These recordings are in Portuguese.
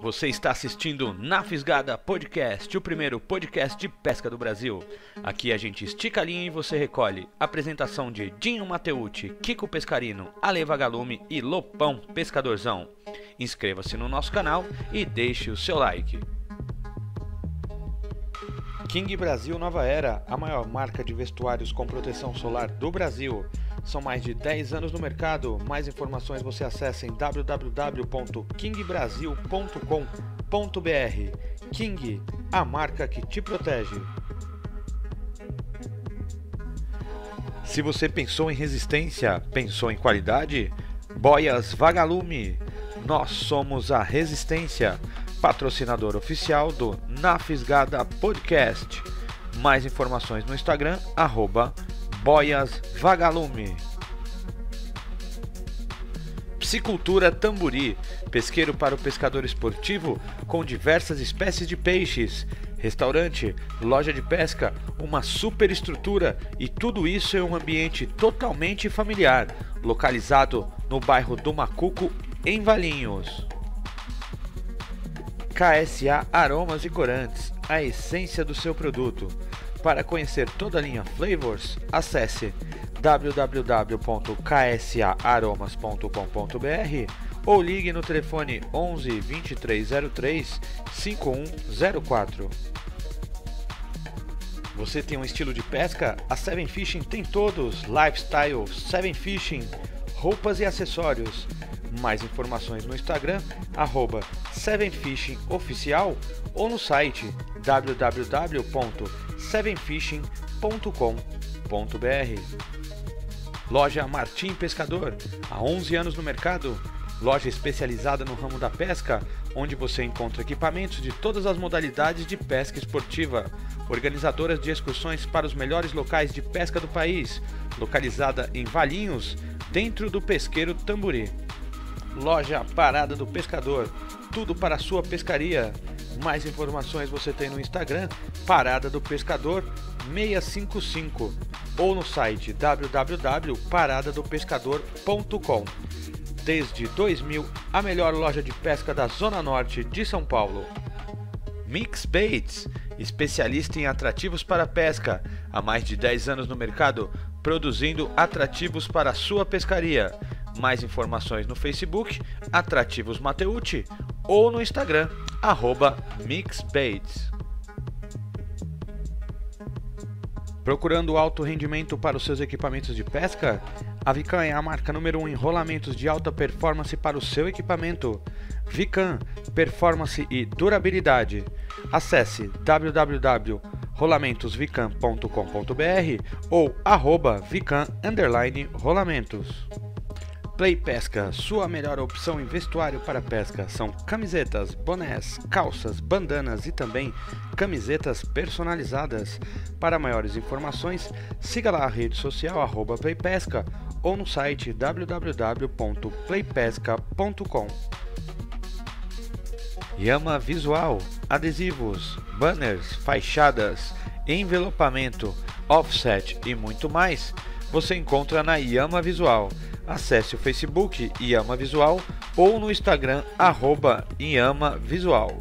Você está assistindo Na Fisgada Podcast, o primeiro podcast de pesca do Brasil. Aqui a gente estica a linha e você recolhe. Apresentação de Dinho Mateucci, Kiko Pescarino, Ale Vagalume e Lopão Pescadorzão. Inscreva-se no nosso canal e deixe o seu like. King Brasil Nova Era, a maior marca de vestuários com proteção solar do Brasil. São mais de 10 anos no mercado. Mais informações você acessa em www.kingbrasil.com.br. King, a marca que te protege. Se você pensou em resistência, pensou em qualidade? Boias Vagalume. Nós somos a Resistência, patrocinador oficial do Na Fisgada Podcast. Mais informações no Instagram, arroba Boias Vagalume. Psicultura Tamburi, pesqueiro para o pescador esportivo com diversas espécies de peixes. Restaurante, loja de pesca, uma super estrutura e tudo isso em um ambiente totalmente familiar, localizado no bairro do Macuco, em Valinhos. KSA Aromas e Corantes, a essência do seu produto. Para conhecer toda a linha Flavors, acesse www.ksaaromas.com.br ou ligue no telefone 11 2303 5104. Você tem um estilo de pesca? A Seven Fishing tem todos: lifestyle, Seven Fishing, roupas e acessórios. Mais informações no Instagram, arroba Oficial ou no site www.sevenfishing.com.br. Loja Martim Pescador, há 11 anos no mercado, loja especializada no ramo da pesca, onde você encontra equipamentos de todas as modalidades de pesca esportiva, organizadoras de excursões para os melhores locais de pesca do país, localizada em Valinhos, dentro do pesqueiro Tamburi. Loja Parada do Pescador, tudo para a sua pescaria. Mais informações você tem no Instagram Parada do Pescador 655 ou no site www.paradadopescador.com. Desde 2000, a melhor loja de pesca da Zona Norte de São Paulo. Mix Baits, especialista em atrativos para pesca, há mais de 10 anos no mercado, produzindo atrativos para sua pescaria. Mais informações no Facebook, Atrativos Mateucci, ou no Instagram, Mixbaits. Procurando alto rendimento para os seus equipamentos de pesca? A Vican é a marca número 1 um em rolamentos de alta performance para o seu equipamento. Vican, performance e durabilidade. Acesse www.rolamentosvican.com.br ou arroba Vican rolamentos. Play Pesca, sua melhor opção em vestuário para pesca. São camisetas, bonés, calças, bandanas e também camisetas personalizadas. Para maiores informações, siga lá a rede social arroba Playpesca ou no site www.playpesca.com. Yama Visual, adesivos, banners, fachadas, envelopamento, offset e muito mais, você encontra na Yama Visual. Acesse o Facebook Iama Visual ou no Instagram arroba Iama Visual.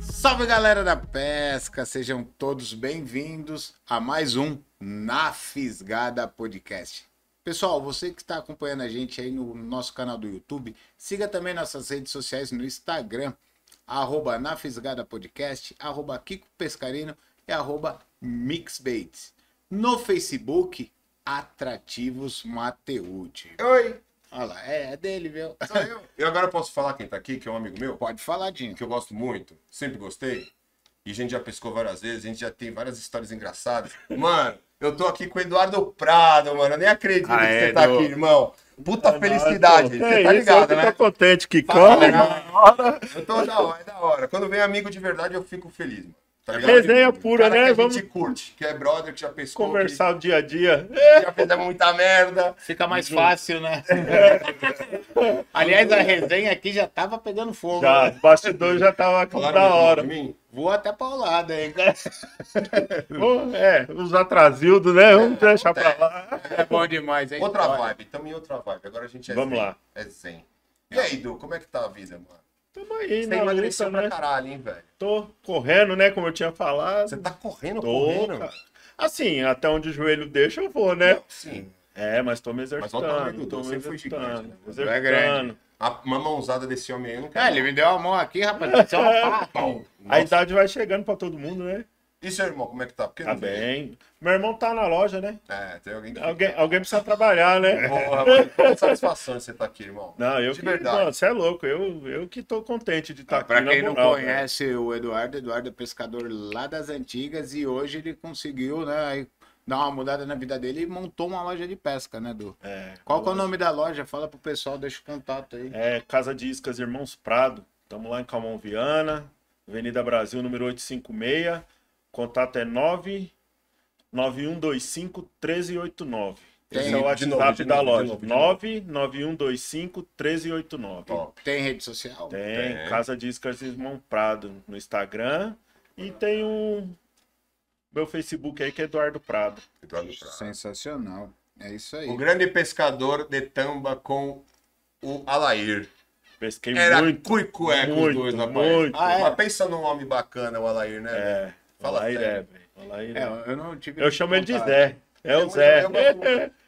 Salve galera da pesca, sejam todos bem-vindos a mais um Na Fisgada Podcast. Pessoal, você que está acompanhando a gente aí no nosso canal do YouTube, siga também nossas redes sociais no Instagram, arroba Na Fisgada Podcast, arroba Kiko Pescarino e arroba Mixbaits. No Facebook, Atrativos Mateucci. Oi! Olha lá, é, é dele, viu? Sou eu. Eu agora posso falar quem tá aqui, que é um amigo meu? Pode falar, Dinho. Que eu gosto muito, sempre gostei. E a gente já pescou várias vezes, a gente já tem várias histórias engraçadas. Mano, eu tô aqui com o Eduardo Prado, mano. Eu nem acredito Ah, que é, você tá do- aqui, irmão. Puta felicidade. Você é tá isso, ligado, eu né? tô contente que Fala, corre, né? hora. Eu tô da hora, é da hora. Quando vem amigo de verdade, eu fico feliz, mano. Tá? Resenha pura, Cara né? Que a Vamos gente curte, que é brother, que já pescou, conversar o dia a dia. que já fez muita merda. Fica mais fácil, né? Aliás, a resenha aqui já tava pegando fogo. Já, né? o bastidor já tava Falaram da hora. Vou até pra lado aí. Ô, É, os atrasildos, né? Vamos deixar pra lá. É bom demais, hein? Outra vibe, estamos em outra vibe. Agora a gente é Vamos zen. lá. É zen. E aí, Du, como é que tá a vida, mano? Tamo aí Você na emagreceu luta, pra né? caralho, hein, velho? Tô correndo, né? Como eu tinha falado. Você tá correndo, Tô, correndo? cara. Assim, até onde o joelho deixa, eu vou, né? Sim. É, mas tô me olha o tamanho exercitando. do Tô Dudu, me sempre foi exercitando. gigante, né? Dudu é Exercitando. A, uma mãozada desse homem aí eu não É, quero. ele me deu a mão aqui, rapaz. Pá. A idade vai chegando pra todo mundo, né? E seu irmão, como é que tá? Porque Tá bem. Meu irmão tá na loja, né? É, tem alguém que. Alguém, alguém precisa trabalhar, né? Porra, mano, que satisfação de você estar aqui, irmão. Não, eu De que. verdade. Mano, você é louco. Eu, eu que tô contente de estar Ah, aqui. pra na quem não moral, conhece o Eduardo, Eduardo é pescador lá das antigas e hoje ele conseguiu, né, dar uma mudada na vida dele e montou uma loja de pesca, né, Du? É, Qual que é o nome da loja? Fala pro pessoal, deixa o contato aí. É Casa de Iscas Irmãos Prado. Estamos lá em Calmon Viana, Avenida Brasil, número 856. Contato é 99125 1389. Tem- Esse é o WhatsApp novo, da loja. novo, de novo. 99125 1389. Top. Tem rede social? Tem, Tem. Casa de Iscas Irmão Prado no Instagram. E tem um meu Facebook aí que é Eduardo Prado. Eduardo Prado. Sensacional. É isso aí. O grande pescador de tamba com o Alair. Pesquei Era muito. cuicué com os muito, dois na muito. Ah, Ah, é? Mas pensa num homem bacana, o Alair, né? É, Fala é, velho. Alair é. É, eu não tive Eu chamo ele de. Zé. É o Zé. Eu,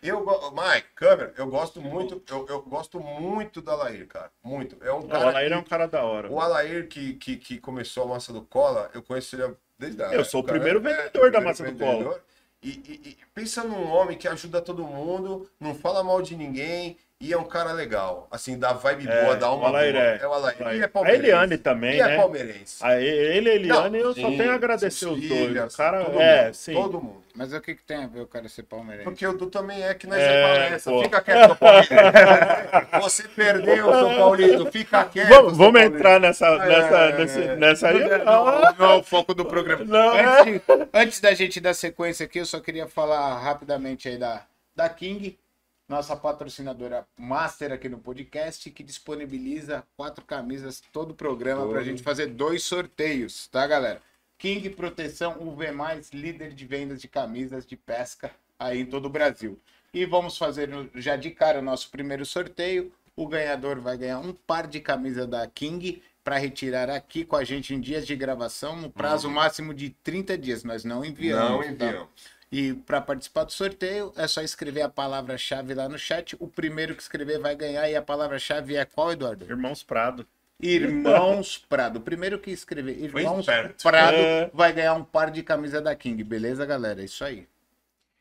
eu Mike, câmera, eu gosto muito, eu, eu gosto muito do Alair, cara. Muito. É um cara. o Alair que- é um cara da hora. O Alair que, que, que começou a massa do cola, eu conheço ele desde a Eu sou o primeiro né? vendedor É, da o massa do primeiro cola. vendedor. E, e- e pensa num homem que ajuda todo mundo, não fala mal de ninguém e é um cara legal. Assim, dá vibe É, boa, dá uma boa. é. o Alair. Alair. E é A palmeirense. Eliane também, e é né? palmeirense. A ele e a Eliane, eu só sim, tenho a agradecer os dois. O cara todo é, mundo, sim. Todo mundo. Mas o que, que tem a ver o cara ser palmeirense? Porque o Du também é que nós É, é, palestra. pô. Fica quieto, Paulino. Você perdeu, São Paulino. Fica quieto. Vamos, vamos entrar nessa, É, nessa, é, nesse- é. nessa aí? Não, Ah, não é o foco do programa. Não, antes, antes da gente dar sequência aqui, eu só queria falar rapidamente aí da, da King, nossa patrocinadora master aqui no podcast, que disponibiliza quatro camisas todo o programa pra gente fazer dois sorteios, tá, galera? King Proteção UV+, líder de vendas de camisas de pesca aí em todo o Brasil. E vamos fazer já de cara o nosso primeiro sorteio. O ganhador vai ganhar um par de camisa da King para retirar aqui com a gente em dias de gravação, no prazo máximo de 30 dias. Nós não enviamos. Não tá? E para participar do sorteio, é só escrever a palavra-chave lá no chat. O primeiro que escrever vai ganhar. E a palavra-chave é qual, Eduardo? Irmãos Prado. Irmãos Prado. O primeiro que escrever Irmãos. Prado É. vai ganhar um par de camisa da King. Beleza, galera? É isso aí.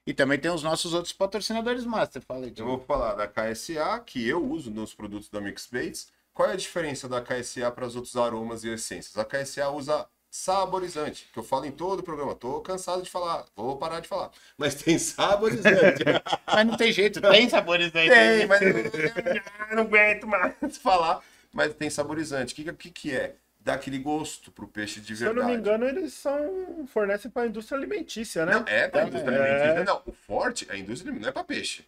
E também tem os nossos outros patrocinadores master. Eu vou falar da KSA, que eu uso nos produtos da Mix Baits. Qual é a diferença da KSA para os outros aromas e essências? A KSA usa saborizante, que eu falo em todo o programa. Tô cansado de falar, vou parar de falar. Mas tem saborizante. Mas não tem jeito, tem saborizante. tem, mas eu, eu não aguento mais falar. Mas tem saborizante. O que, que, que é? Dá aquele gosto pro peixe de Se eu verdade. não me engano, eles são fornecem para a indústria alimentícia, né? Não, é pra indústria É. alimentícia. Não, o forte, a indústria alimentícia não é pra peixe.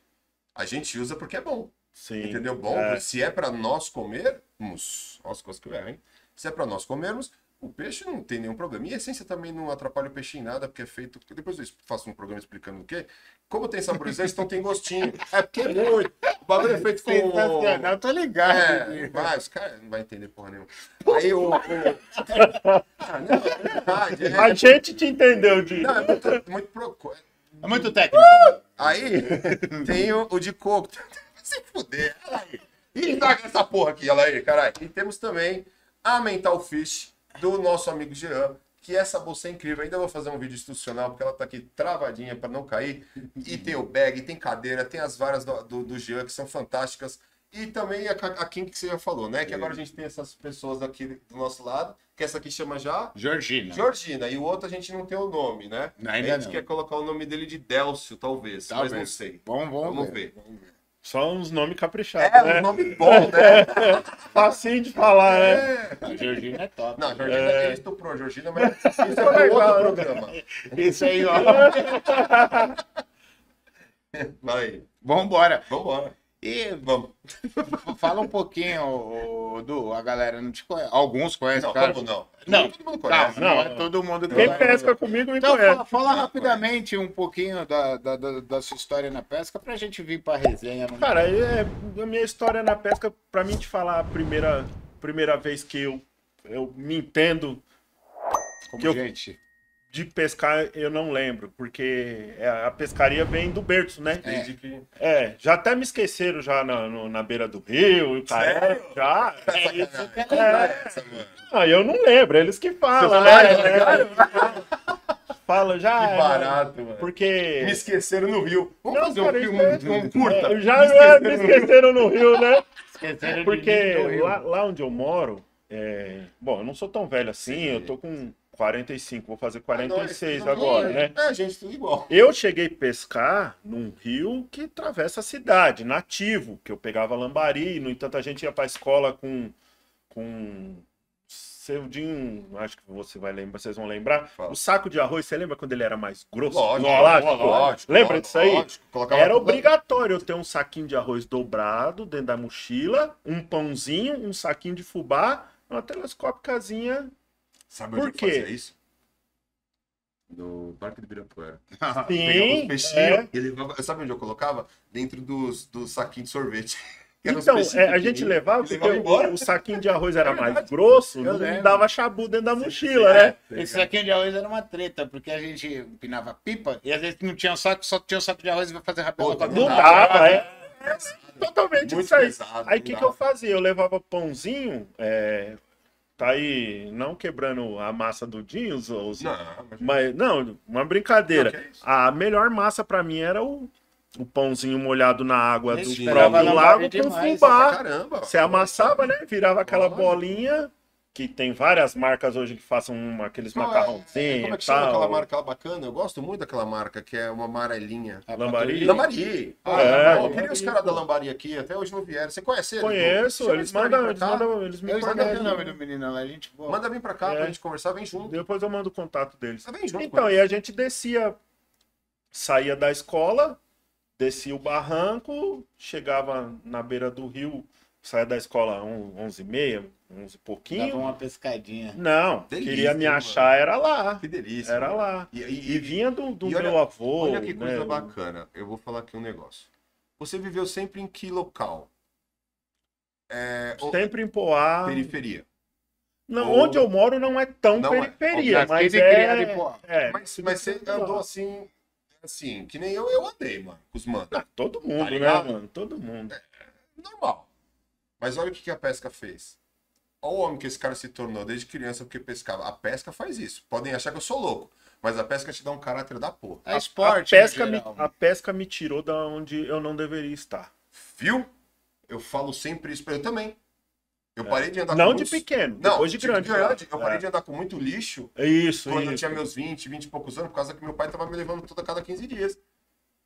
A gente usa porque é bom. Sim. Entendeu? Bom, É. se é para nós comermos, nossa, coisa que eu erro, hein? Se é para nós comermos, o peixe não tem nenhum problema. E a essência também não atrapalha o peixe em nada, porque é feito. Depois eu faço um programa explicando o quê. Como tem saborizante, então tem gostinho. É porque é muito. O bagulho é feito com. Sensacional, tô ligado. É, vai, os caras não vai entender porra nenhuma. Aí o. o... Ah, não, é verdade. É, A gente te entendeu, Di. não, é muito, muito É muito técnico. Aí tem o, o de coco. Se fuder, aí. E com essa porra aqui, olha aí, caralho. E temos também a Mental Fish do nosso amigo Jean, que essa bolsa é incrível. Ainda vou fazer um vídeo institucional, porque ela tá aqui travadinha pra não cair. E tem o bag, tem cadeira, tem as varas do, do, do Jean, que são fantásticas. E também a, a Kim que você já falou, né? Que agora a gente tem essas pessoas aqui do nosso lado, que essa aqui chama já Georgina. Georgina, e o outro a gente não tem o nome, né? Ainda a gente não. quer colocar o nome dele de Delcio, talvez, Talvez. mas não sei. Vamos, vamos, Vamos ver. ver. Só uns nomes caprichados, É, né? um nome bom, né? Facinho de falar, né? A Georgina é top. Não, Georgina, É. ele estuprou a Georgina, mas isso é outro programa. Isso aí, ó. Vai, Vambora. vambora. E Vamos. fala um pouquinho, Du, a galera não te conhece. Alguns conhecem, Não, cara. como não? Não, todo mundo conhece. não, Não, é todo mundo que Quem conhece. pesca comigo me Então, conhece. fala, fala rapidamente um pouquinho da, da, da, da sua história na pesca pra gente vir pra resenha. Não... Cara, é, a minha história na pesca, pra mim te falar a primeira, primeira vez que eu, eu me entendo como que eu- gente. De pescar, eu não lembro, porque é, a pescaria vem do berço, né? Desde que. É, já até me esqueceram já na, no- na beira do rio, e o cara Sério? já. Essa É, canalha. Essa, mano. ah, eu não lembro, eles que falam, Você né? fala, É, já. Que é, barato, mano. Porque. Me esqueceram no Rio. Vamos Não, fazer cara, um filme, isso é- um curta. É, Já é, me esqueceram no rio, né? Esqueceram Porque lá, lá onde eu moro, é... bom, eu não sou tão velho assim, eu tô com 45, vou fazer 46 Nós, agora, né? É, gente, tudo igual. Eu cheguei a pescar num rio que atravessa a cidade, nativo, que eu pegava lambari, no entanto a gente ia pra escola com com Seudinho, acho que você vai lembrar, vocês vão lembrar. Fala. O saco de arroz, você lembra quando ele era mais grosso? Lógico, Plástico? lógico, Lembra lógico, disso aí? Era obrigatório eu ter um saquinho de arroz dobrado dentro da mochila, um pãozinho, um saquinho de fubá, uma telescópicazinha. Sabe Por onde quê? eu fazia isso? No Parque do Ibirapuera. Sim, Pegava os peixinhos é. e levava. Sabe onde eu colocava? Dentro dos, dos saquinhos de sorvete. Então, é, a gente levava porque levava embora. o, o saquinho de arroz era É mais grosso, Eu não lembro. dava chabu dentro da mochila, né? Esse saquinho de arroz era uma treta, porque a gente empinava pipa e às vezes não tinha um saco, só tinha um saco de arroz e vai fazer pra Não Não dava, é. É Totalmente Muito isso aí. pesado. Aí o que, que eu fazia? Eu levava pãozinho, é, tá aí, não quebrando a massa do Dinho, os, os- Não, mas... Não, uma brincadeira. Não, é a melhor massa pra mim era o, o pãozinho molhado na água do próprio lago com demais, Pra fubá. caramba. Você amassava, né? Virava aquela bolinha, que tem várias marcas hoje que façam uma, aqueles não, é, macarrãozinhos. É, como é que chama tal. aquela marca bacana? Eu gosto muito daquela marca, que é uma amarelinha. Lambari? Lambari. Ah, é, eu queria os caras da Lambari aqui, até hoje não vieram. Você conhece eles? Conheço, eles, mandam, eles mandam, eles me mandam. Manda o nome do menino lá, a é gente boa. Manda vir pra cá é. pra gente conversar, vem junto. Depois eu mando o contato deles. Ah, vem junto. Então, e a gente descia, saía da escola, descia o barranco, chegava na beira do rio, saía da escola 11h30, uns pouquinho. Dava uma pescadinha. Não, delícia, queria me achar, era lá. Que delícia. Era mano. lá. E, e, e, vinha do, do e meu olha, avô. Olha que coisa né? bacana. Eu vou falar aqui um negócio. Você viveu sempre em que local? É, sempre em Poá. Periferia. Não, Ou... onde eu moro não é tão não é. periferia, é. mas, é... é... Mas, mas você andou assim, assim, que nem eu, eu andei, mano, com os manos. Ah, todo tá mundo, tá né, mano? Todo mundo. É, normal. Mas olha o que, que a pesca fez Olha o homem que esse cara se tornou desde criança porque pescava. A pesca faz isso. Podem achar que eu sou louco, mas a pesca te dá um caráter da porra. É esporte. a, pesca no me, geral. a pesca me tirou da onde eu não deveria estar. Viu? Eu falo sempre isso pra eu também. Eu parei de andar É. Não com de muitos- pequeno, Não, depois de grande. cara. Eu parei É. de andar com muito lixo Isso, quando eu isso. tinha meus 20, 20 e poucos anos, por causa que meu pai tava me levando toda cada 15 dias.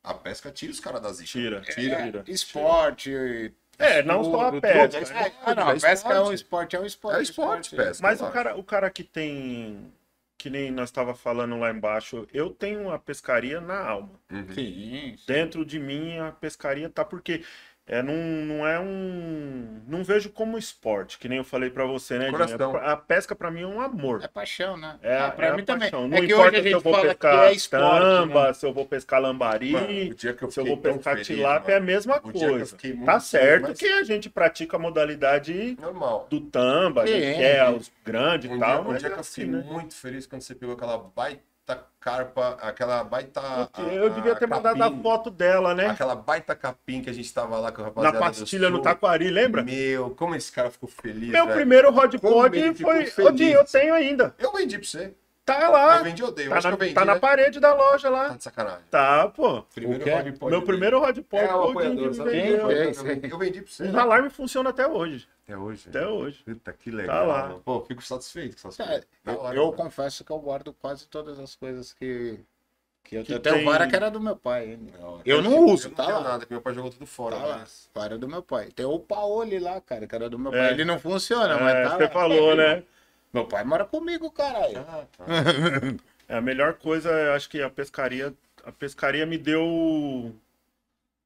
A pesca tira os caras das iscas. Tira, É, tira. esporte. É, não só a pesca. É Ah, não, a é pesca é um esporte. esporte, é um esporte. É esporte, pesca. Mas o cara, o cara que tem. Que nem nós estava falando lá embaixo, eu tenho uma pescaria na alma. Uhum. Sim. Dentro de mim a pescaria tá porque é, não, não é um. Não vejo como esporte, que nem eu falei pra você, né? Coração. A pesca pra mim é um amor. É paixão, né? É, Ah, pra é mim também. paixão. Não é que importa hoje a se eu vou que pescar é esporte. tamba, né? se eu vou pescar lambari, Mano, o dia que eu se eu vou pescar feliz, tilápia é a mesma dia que coisa. Tá feliz, certo mas- que a gente pratica a modalidade Normal. do tamba, a gente Sim. quer os grandes Um e dia, tal, um mas dia é que eu assim, fiquei né? muito feliz quando você pegou aquela baita carpa, aquela baita. Eu, devia ter mandado a capim, foto dela, né? Aquela baita capim que a gente tava lá com o Na rapaziada. do pastilha no. Taquari, lembra? Meu, como esse cara ficou feliz. Meu velho. primeiro Rod Pod foi. feliz. Ô, Dinho, eu tenho ainda. Eu vendi pra você. Tá lá. Eu vendi, eu odeio. Tá na, eu vendi. tá na né? parede da loja Tá lá. de sacanagem. Tá, pô. Primeiro O Pod Meu eu primeiro Rod vendi. Pod É, o o apoiador, sabe? vendeu. Eu, eu, eu vendi pra você. Os alarmes funcionam até hoje. Até hoje. Até hoje. Puta, que legal. Tá lá. mano. Pô, fico satisfeito com essas Cara, coisas. Eu, hora, eu confesso que eu guardo quase todas as coisas que. que eu Que tenho. Até tem- o vara que era do meu pai. Da hora. Eu não uso, eu não tá lá. nada, que meu pai jogou tudo fora. Tá lá. Vara do meu pai. Tem o Paoli lá, cara, que era do meu É. pai. Ele não funciona, É, mas tá você lá. falou, né? Meu pai mora comigo, caralho. Ah, tá. É, a melhor coisa, eu acho que a pescaria. A pescaria me deu.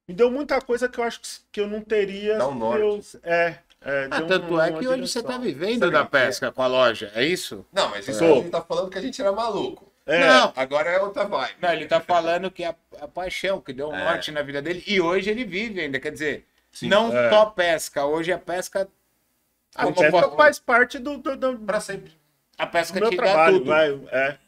Me deu muita coisa que eu acho que- eu não teria. Dá um se norte. eu- é. é Ah, tanto uma é que hoje você direção. tá vivendo Sabe da quê? pesca com a loja, é isso? Não, mas isso Sou. a gente tá falando que a gente era maluco. É, Não, Agora é outra vibe. não, ele tá falando que é a, a paixão, que deu um É. norte na vida dele. E hoje ele vive ainda, quer dizer, Sim. não É. só pesca, hoje a pesca. A como pesca vo- faz parte do, do, do- Pra sempre. a pesca meu te trabalho. dá tudo. Vai, é,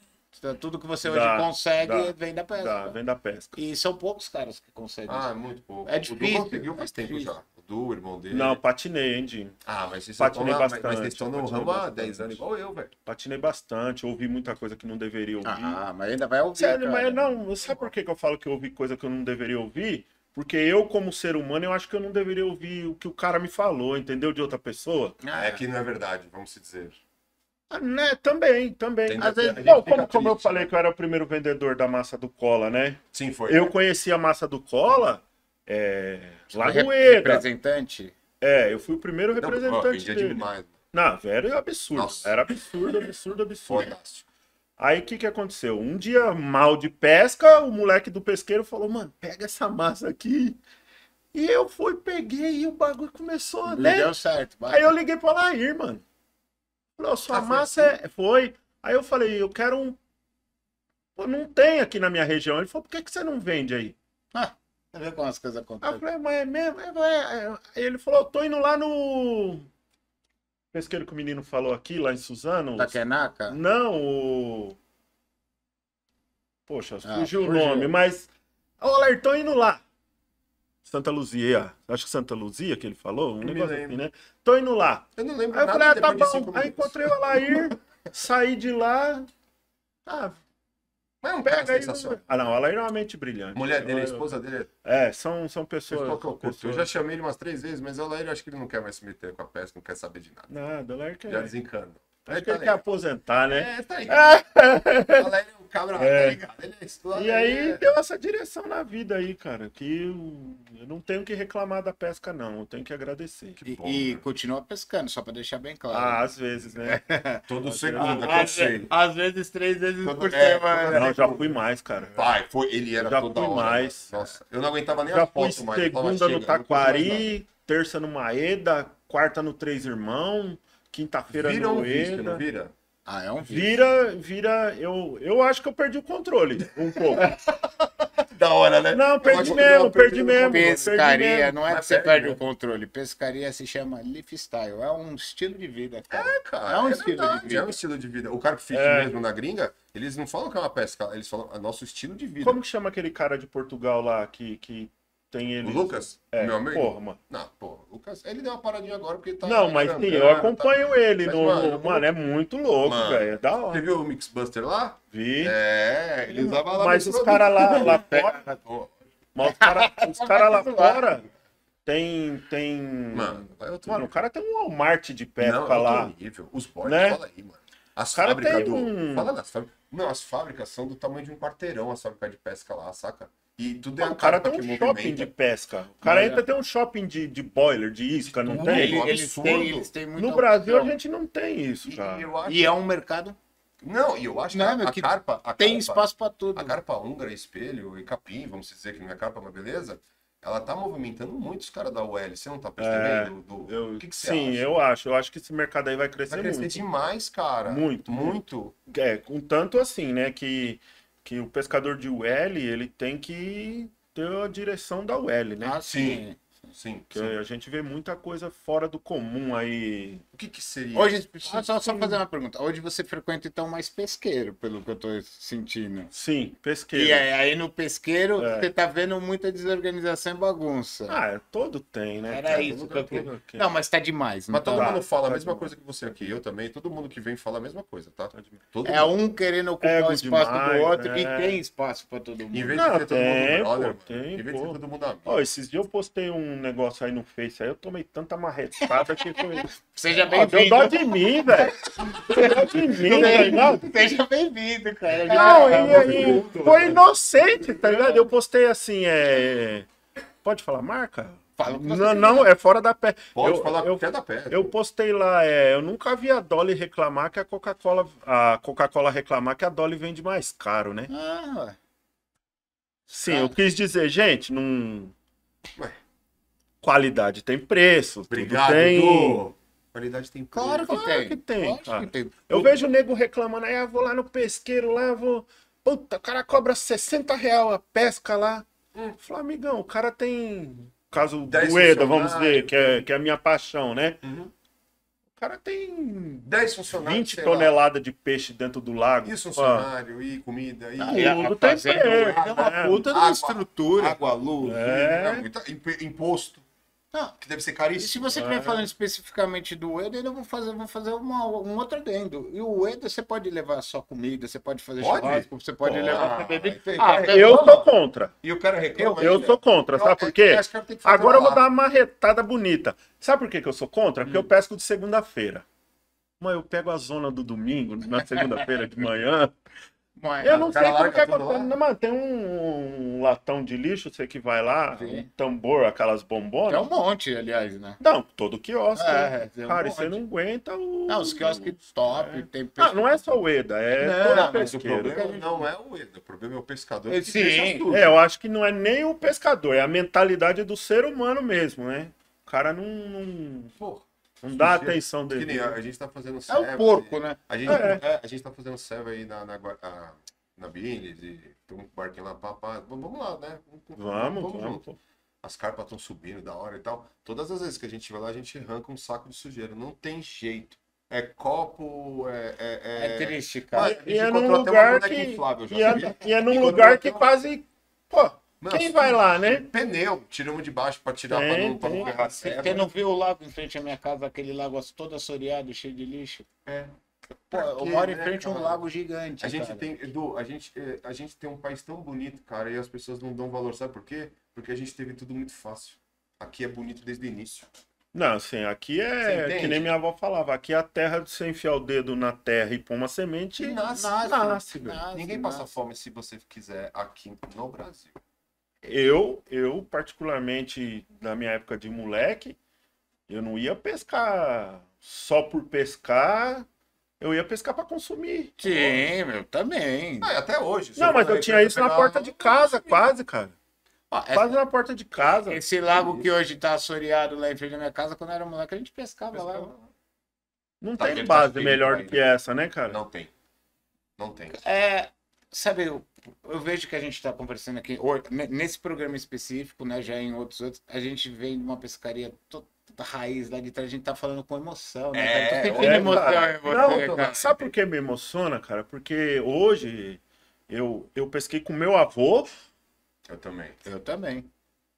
Tudo que você hoje Dá, consegue dá, vem da pesca. dá, vem da pesca. E são poucos caras que conseguem. Ah, muito pouco. É O difícil, Du conseguiu faz é tempo difícil. já. O Du, o irmão dele. Não, patinei, hein, Dinho? Ah, mas vocês Patinei estão, na, mas, mas bastante, vocês estão no patinei ramo há bastante. 10 anos, igual eu, velho. Patinei bastante, ouvi muita coisa que não deveria ouvir. Ah, mas ainda vai ouvir. Sério, cara. mas não, sabe por que que eu falo que eu ouvi coisa que eu não deveria ouvir? Porque eu, como ser humano, eu acho que eu não deveria ouvir o que o cara me falou, entendeu? De outra pessoa. Ah, É que não é verdade, vamos se dizer. Ah, né? Também, também. Tem- Às vezes, fica como, como eu falei né? que eu era o primeiro vendedor da massa do Cola, né? Sim, foi. Eu conheci a massa do Cola é, lá Rep- no EDA. Representante. É, eu fui o primeiro Não, ó, representante vendia dele. demais. Não, velho, é absurdo. Nossa. Era absurdo, absurdo, absurdo. Fantástico. Aí o que que aconteceu? Um dia mal de pesca, o moleque do pesqueiro falou, mano, pega essa massa aqui. E eu fui, peguei e o bagulho começou a Não né? deu certo. vai. Aí eu liguei pra Lair, mano. Falou, sua Ah, foi massa é. Foi. Aí eu falei, eu quero um. Pô, não tem aqui na minha região. Ele falou, por que, que você não vende aí? Você vê como as coisas Aí eu acontecem. falei, mas é mesmo? É, é, é. Aí ele falou, eu tô indo lá no. Pesqueiro que o menino falou aqui, lá em Suzano. Da Kenaka? Não, o. Poxa, Ah, fugiu o fugiu. nome, mas. Lair, tô indo lá. Santa Luzia. Acho que Santa Luzia que ele falou, um negócio lembro. assim, né? Tô indo lá. Eu não lembro Aí eu nada falei, ah, tá bom. Aí minutos. encontrei o Alair, saí de lá. Ah, Mas é cara pega aí. sensacional. Ah, não, o Alair é uma mente brilhante. Mulher dele, a Eu- esposa dele, É, são, são é pessoas. que eu curto. Eu já chamei ele umas três vezes, mas o Lair eu acho que ele não quer mais se meter com a pesca, não quer saber de nada. Nada, o Alair quer. Já desencana. Acho Aí que tá ele quer aposentar, né? É, tá ligado. O é cabra, É. tá ligado? Ele é história. E aí é- deu essa direção na vida aí, cara. Que eu, eu não tenho que reclamar da pesca, não. Eu tenho que agradecer. E, bom, e né? continua pescando, só pra deixar bem claro. Ah, às vezes, né? Todo segundo, que eu às, sei. às vezes três vezes Todo- por é, semana. Não, já fui mais, cara. Vai, foi, ele era Já toda fui hora. mais. Nossa, eu não aguentava nem Já a foto mais. segunda chega, no. Taquari, terça no Maeda, quarta no Três Irmão, quinta-feira Vira no um não vira? Ah, é um vídeo. Vira, vira, eu, eu acho que eu perdi o controle um pouco. Da hora, né? Não, perdi mesmo, não, perdi no mesmo. Pescaria, mesmo. não é que você perde perde o mesmo. controle. Pescaria se chama lifestyle. É um estilo de vida, cara. É, cara, É um é estilo de verdade, vida. É um estilo de vida. O Carp Fish É. mesmo na gringa, eles não falam que é uma pesca, eles falam é nosso estilo de vida. Como que chama aquele cara de Portugal lá que, que tem ele? O Lucas, É, meu amigo? porra, mano. Não, o Lucas, ele deu uma paradinha agora porque tá. Não, mas sim, eu tá- acompanho ele Mas, no. mano, no- Mano, é muito louco, velho. É da Você hora. viu o Mixbuster lá? Vi. É, ele usava lá Mas os caras lá, lá fora. Mas os caras cara lá fora tem. tem... Mano, Mano, o cara tem um Walmart de pesca Não, é lá. nível. Os boys, Né? fala aí, mano. As fábricas do. um- Fala das fábricas. Não, as fábricas são do tamanho de um quarteirão, as fábricas de pesca lá, saca? E tudo é a o cara tem um que shopping movimenta. de pesca. O cara Mas, ainda tem um shopping de, de boiler, de isca, não tem? Ele- um eles, têm, eles têm muita No Brasil a opção. gente não tem isso, E, cara. e eu acho. E é um mercado Não, e eu acho que Não, a, meu, a que carpa. A tem carpa- espaço pra tudo. A carpa húngara, espelho e capim, vamos dizer que não é carpa, mas beleza. Ela tá movimentando muito os caras da UL. Você não tá percebendo? do, do- Eu- o que, que você sim, acha? eu acho. Eu acho que esse mercado aí vai crescer, Vai crescer muito. demais, cara. Muito, Muito. É, com tanto assim, né, que, que o pescador de UL, ele tem que ter a direção da UL, né? Ah, sim. Sim. Que sim. a gente vê muita coisa fora do comum aí. O que, que seria? Hoje, só, só só fazer uma pergunta. Hoje você frequenta então mais pesqueiro, pelo que eu tô sentindo. Sim, pesqueiro. E aí, aí no pesqueiro É. você tá vendo muita desorganização e bagunça. Ah, é, todo tem, né? Era cara? isso Todo- que todo. Não, mas tá demais. Não Mas todo tá? Tá, mundo fala a tá mesma demais. coisa que você aqui. Eu também. Todo mundo que vem fala a mesma coisa, tá? Todo É mundo. um querendo ocupar Ego o espaço demais, do outro né? e tem espaço pra todo mundo. Em vez Não, de ser todo tem, mundo tem, Em vez de todo mundo amigo. Ó, esses dias eu postei um negócio aí no Face aí, eu tomei tanta marretada que foi. Seja deu bem-vindo. dó de mim, velho. Deu dó de mim, tá ligado? Seja bem-vindo, cara. Não, e, e foi inocente, tá ligado? Eu postei assim, é. Pode falar marca? Fala Não, não, é fora da pé. Pode eu, falar eu, até da pé. eu postei lá, é, eu nunca vi a Dolly reclamar que a Coca-Cola, a Coca-Cola reclamar que a Dolly vende mais caro, né? Ah, ué. Sim, eu quis dizer, gente, não Qualidade tem preço, Obrigado, tudo tem. Edu. Qualidade tem preço. Claro que Claro tem. que tem, Lógico cara. que tem. Eu vejo o nego reclamando, aí eu vou lá no pesqueiro, lá vou. Puta, o cara cobra 60 real a pesca lá. Hum. Fala, amigão, o cara tem. Caso do Eda, vamos dizer, que é, que é a minha paixão, né? Uhum. O cara tem 10 funcionários. 20 sei lá. toneladas de peixe dentro do lago. E Ah, funcionário, e comida, e Ah, e a- Tudo tem preço, é uma puta Água, estrutura. água, luz, É. é, muita- imp- imposto, Não, que deve ser E caríssimo. se você estiver falando especificamente do Ueda, eu vou fazer, vou fazer uma, um outro adendo. E o Ueda você pode levar só comida, você pode fazer Pode? churrasco, você pode levar Ah, tem- Ah, aí- até Eu sou contra. E o cara reclama Eu ainda. sou contra, Eu- sabe por eu quê? Agora eu vou dar uma retada bonita. Sabe por que, que eu sou contra? Hum. Porque eu pesco de segunda-feira. Mas eu pego a zona do domingo, na segunda-feira de manhã. Mas- Eu não sei como que acontece. lá. Não, mano, tem um, um latão de lixo, você que vai lá, Sim. um tambor, aquelas bombonas. É um monte, aliás, né? Não, todo quiosque. É, né? tem um Cara, e monte. você não aguenta o. Não, os quiosques top, tem Ah, não é só o EDA, é Não, todo mas o problema não é o Eda, o problema é o pescador. que Sim. tudo. É, eu acho que não é nem o pescador, é a mentalidade do ser humano mesmo, né? O cara não, não, Pô, não dá sujeira. atenção que nem dele. a, a gente tá fazendo É serva. o porco, né? A gente, É. é, a gente tá fazendo serva aí na, na, na Bines e tem um barquinho lá, pá, pá. Vamos lá, né? Vamos, vamos. junto. As carpas estão subindo da hora e tal. Todas as vezes que a gente vai lá, a gente arranca um saco de sujeira. Não tem jeito. É copo, é. É, É, é... triste, cara. a gente E é num encontrou até uma lugar boneca que. inflável já, E é, sabia? e é num lugar que uma- quase. Pô, Mano, quem vai lá, né? Pneu, tiramos de baixo pra tirar pra não, pra não ferrar a Você serva. você não viu o lago em frente à minha casa, aquele lago todo assoreado, cheio de lixo? É. Pô, eu moro em né, frente a um lago gigante. A gente cara. tem, Edu, a gente, eh, a gente tem um país tão bonito, cara, e as pessoas não dão valor. Sabe por quê? Porque a gente teve tudo muito fácil. Aqui é bonito desde o início. Não, assim, aqui é que nem minha avó falava, aqui é a terra de você enfiar o dedo na terra e pôr uma semente. E nasce. nasce, velho. nasce, Ninguém nasce. passa fome se você quiser aqui no Brasil. Eu, eu, particularmente, na minha época de moleque, eu não ia pescar só por pescar, eu ia pescar para consumir. Sim, meu, também. Ah, até hoje. Não, mas eu tinha isso na porta de casa, quase, cara. Ó, é- Quase na porta de casa. Esse lago que hoje tá assoreado lá em frente da minha casa, quando eu era moleque, a gente pescava lá. Não Tá, tem tá base melhor do que essa, né, cara? Não tem. Não tem. É, sabe, eu, eu vejo que a gente está conversando aqui, nesse programa específico, né, já em outros outros, a gente vem de uma pescaria toda raiz lá de trás, a gente tá falando com emoção, né? É, cara? Tô sentindo é, emoção cara. em você, Não, cara. sabe por que me emociona, cara? Porque hoje eu, eu pesquei com meu avô, Eu também. Eu também.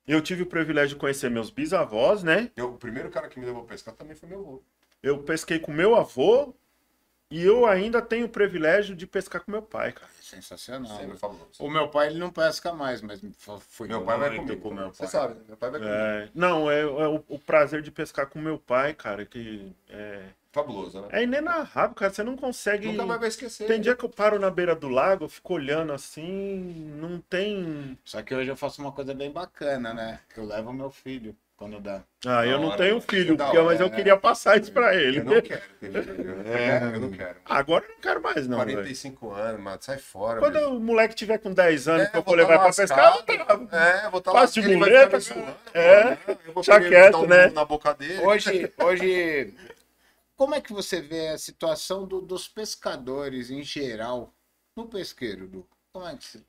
eu tive o privilégio de conhecer meus bisavós, né? Eu, o primeiro cara que me levou a pescar também foi meu avô. Eu pesquei com meu avô e eu ainda tenho o privilégio de pescar com meu pai, cara. Sensacional. Sempre falou. O meu pai ele não pesca mais, mas f- fui Meu pai vai comigo. com o meu Você pai. sabe, né? meu pai vai comigo. É, não, é, é o, o prazer de pescar com meu pai, cara, que é, Fabuloso, né? é inenarrável, cara. Você não consegue. Nunca mais vai esquecer. Tem dia que eu paro na beira do lago, eu fico olhando assim, não tem. Só que hoje eu faço uma coisa bem bacana, né? Que eu levo meu filho quando dá. Ah, eu não hora, tenho filho, Da porque, hora, mas eu né? queria passar isso pra ele. Eu não quero ter filho. É, eu não quero. Agora eu não quero mais, não. velho. 45 anos, mano, sai fora. Quando o moleque tiver com 10 anos É, que eu vou for levar tá pra pescar, eu lascado. travo. É, eu vou estar Faço de ele vai muleta, é, pô, né? Eu vou quieto, um né? na boca dele. Hoje, hoje, como é que você vê a situação do- dos pescadores em geral no pesqueiro, Du? Como é que você...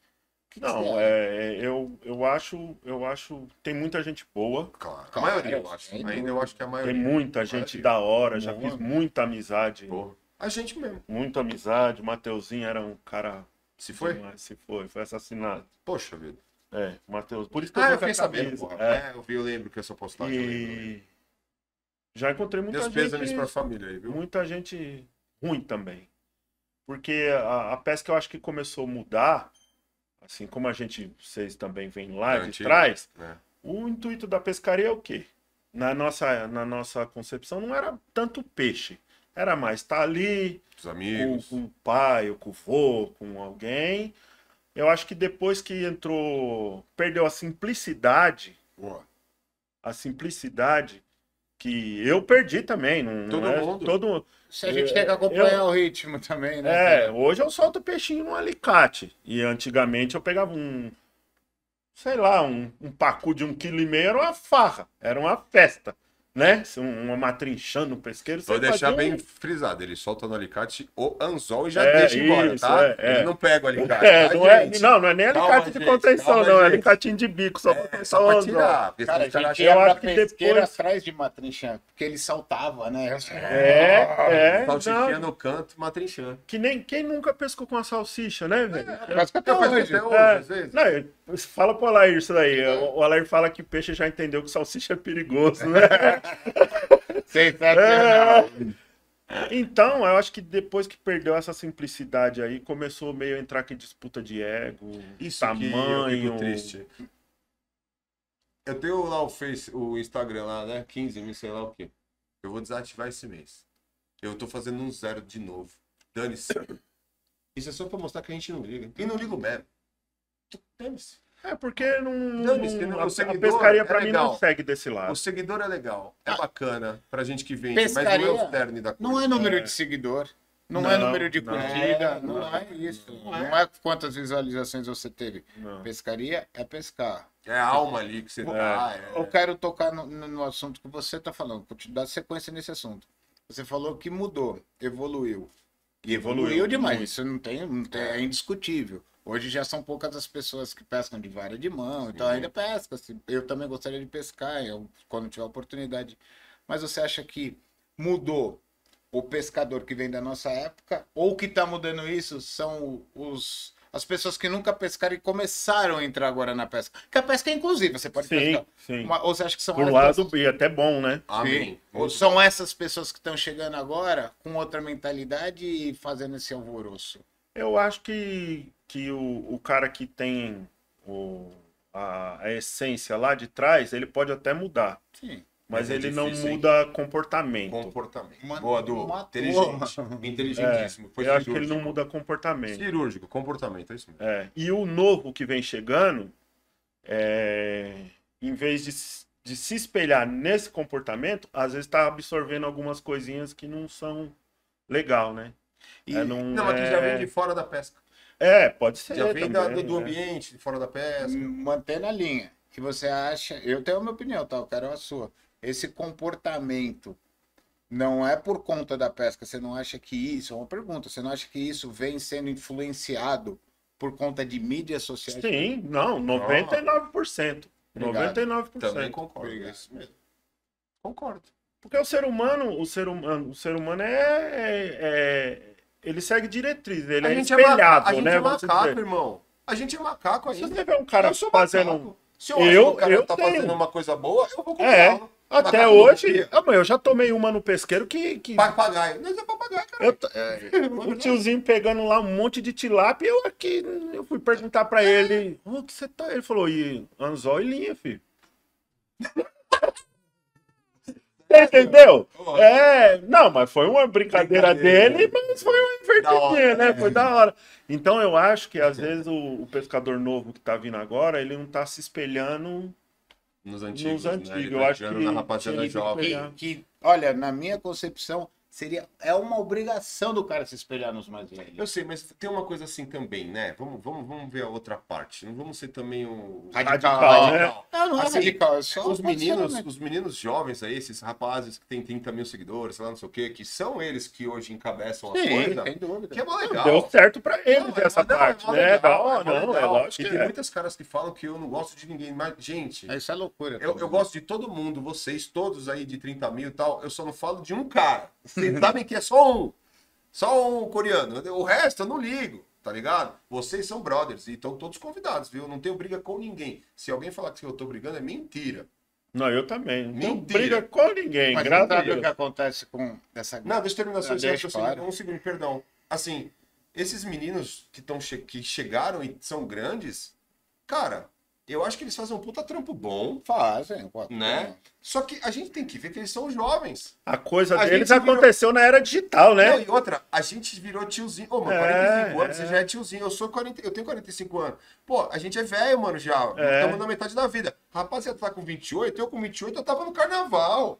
que que Não, acha? é, eu, eu acho, eu acho, tem muita gente boa, Claro, a maioria, eu acho. sem Ainda eu acho que a maioria. tem muita gente da hora, já fiz muita amizade, Porra. A gente mesmo. muita amizade. O Mateuzinho era um cara. Se foi? demais, Se foi, foi assassinado. Poxa vida. É, o Matheus. Por isso que eu Ah, eu dei fiquei sabendo, porra. É. É, eu vi, eu lembro que essa postagem. eu lembro. E já encontrei muita Deus pêsames gente, pra família aí, viu? muita gente ruim também. Porque a, a pesca eu acho que começou a mudar, assim como a gente, vocês também vêm lá É de antigo. trás, É. o intuito da pescaria é o quê? Na nossa, na nossa concepção não era tanto peixe, era mais estar ali Os com, amigos. com o pai, ou com o vô, com alguém. Eu acho que depois que entrou, perdeu a simplicidade, Boa. a simplicidade que eu perdi também. Não, não Todo é mundo. Todo, Se a gente tem que acompanhar o ritmo também, né? é, cara? hoje eu solto peixinho no alicate. E antigamente eu pegava um, sei lá, um, um pacu de um quilo e meio era uma farra, era uma festa, né? Um- Uma matrinchã no pesqueiro, Vou deixar bem frisado. Ele solta no alicate o anzol e já É, deixa embora, isso, tá? é, é. Ele não pega o alicate. É, tá, não, é, gente? não, não é nem Calma, alicate de gente, contenção, calma, não. É alicatinho de bico, só pra É, só pra tirar. Cara, a senão os caras gente eu acho que depois- atrás de Matrinchã, porque ele saltava, né? É, é, Salsichinha no canto, matrinchã. que nem quem nunca pescou com a salsicha, né, velho? Mas que até hoje. até hoje, É, às vezes. não, fala pro Alair isso daí. O, o Alair fala que peixe já entendeu que salsicha é perigoso, né? Sensacional. Então, eu acho que depois que perdeu essa simplicidade aí, começou meio a entrar aqui disputa de ego, Isso tamanho. triste. Eu tenho lá o Face, o Instagram lá, né? 15 mil, sei lá o quê. Eu vou desativar esse mês. Eu tô fazendo um zero de novo. Dane-se. Isso é só pra mostrar que a gente não liga. E não liga mesmo. Dane-se. É porque não, não- não, a, o a seguidor pescaria pra é mim não legal. segue desse lado. O seguidor é legal. É bacana pra gente que vende, Pescaria mas não é o cerne da coisa. Não é número É. de seguidor. Não, é Não, número de não. curtida, não, não é isso. Não Não é. é. quantas visualizações você teve. Não. Pescaria é pescar. É a alma ali que você É. dá. É. Eu quero tocar no, no- no assunto que você está falando, vou te dar sequência nesse assunto. Você falou que mudou, evoluiu. E evoluiu, Evoluiu demais, muito. isso não tem, não tem- é indiscutível. Hoje já são poucas as pessoas que pescam de vara de mão, então Sim. ainda pesca. se- Eu também gostaria de pescar, eu, quando tiver oportunidade. Mas você acha que mudou o pescador que vem da nossa época? Ou que está mudando isso são os, as pessoas que nunca pescaram e começaram a entrar agora na pesca? Que a pesca é inclusiva, você pode Sim, pescar. sim. Uma- ou você acha que são Por lado, pessoas- e até bom, né? Amém. ou são essas pessoas que estão chegando agora com outra mentalidade e fazendo esse alvoroço? Eu acho que, que o, o cara que tem o, a, a essência lá de trás, ele pode até mudar. Sim. Mas Mas é ele não difícil, hein? muda comportamento. Comportamento. Uma- Boa, uma Inteligente. É, Inteligentíssimo. Foi eu acho que ele não muda comportamento. Cirúrgico, comportamento, é isso mesmo. É, E o novo que vem chegando, é, em vez de, de se espelhar nesse comportamento, às vezes está absorvendo algumas coisinhas que não são legal, né? E- É, não, Não, mas que já é- vem de fora da pesca. É, pode ser. Já vem também, do, do né? ambiente, de fora da pesca. Mantendo a linha. Que você acha. Eu tenho a minha opinião, tá? Eu quero a sua. Esse comportamento não é por conta da pesca. Você não acha que isso. É uma pergunta. Você não acha que isso vem sendo influenciado por conta de mídias sociais? Sim, não, 99%. Obrigado. 99%. Também concordo. Obrigado. É isso mesmo. Concordo. Porque o ser humano, o ser humano, o ser humano é, é- é- ele segue diretriz, ele a é gente é, ma- espelhado, a gente né? é macaco, irmão. A gente é macaco Se ainda. você vê um cara fazendo macaco. Se eu, acho Eu- que o cara tá tenho. fazendo uma coisa boa, eu vou É, comprá-lo. até Macaco hoje, ah, eu já tomei uma no pesqueiro que, que Papagaio. Nós é papagaio, cara. eu é, o tiozinho pegando lá um monte de tilápia, eu aqui, eu fui perguntar pra ele, o que você tá? Ele falou, e anzol e linha, filho. Você entendeu? É, não, mas foi uma brincadeira, Brincadeira. dele, mas foi uma invertidinha, né? Foi da hora. Então eu acho que às vezes o, o pescador novo que tá vindo agora, ele não tá se espelhando Nos antigos. nos né? antigos. Ele eu tá acho tirando que na rapaziada jovem. Que, que, olha, na minha concepção, seria é uma obrigação do cara se espelhar nos mais velhos. Eu sei, mas tem uma coisa assim também, né? Vamos, vamos, vamos ver a outra parte. Não vamos ser também o. Radical, Radical, né? né? Não, não é Assim, radical, é só Os meninos, posicionamento. os meninos jovens aí, esses rapazes que têm 30 mil seguidores, sei lá, não sei o quê, que são eles que hoje encabeçam a Sim, coisa, sem dúvida. que é legal. Deu certo pra eles Não, essa não, é parte, né? legal, hora, é mó não, é lógico E tem é. muitas caras que falam que eu não gosto de ninguém, mas, gente, Isso é loucura. eu, eu gosto de todo mundo, vocês todos aí de 30 mil e tal, eu só não falo de um cara. Vocês sabem que é só um. Só um coreano. O resto eu não ligo, tá ligado? Vocês são brothers e estão todos convidados, viu? Não tenho briga com ninguém. Se alguém falar que eu tô brigando, é mentira. Não, eu também. Não tenho briga com ninguém, Mas graças a o que acontece com essa Não, deixa eu terminar só esse claro. Um segundo, perdão. Assim, esses meninos que, tão che- que chegaram e são grandes, cara, eu acho que eles fazem um puta trampo bom, Fazem, né? Só que a gente tem que ver que eles são jovens. A coisa A deles virou- aconteceu na era digital, né? Não, e outra, a gente virou tiozinho. Ô, mano, É, 45 anos, é. você já é tiozinho. Eu sou 40, eu tenho 45 anos. Pô, a gente é velho, mano, já. É. Estamos na metade da vida. Rapaziada, tá com 28, eu com 28, eu tava no carnaval.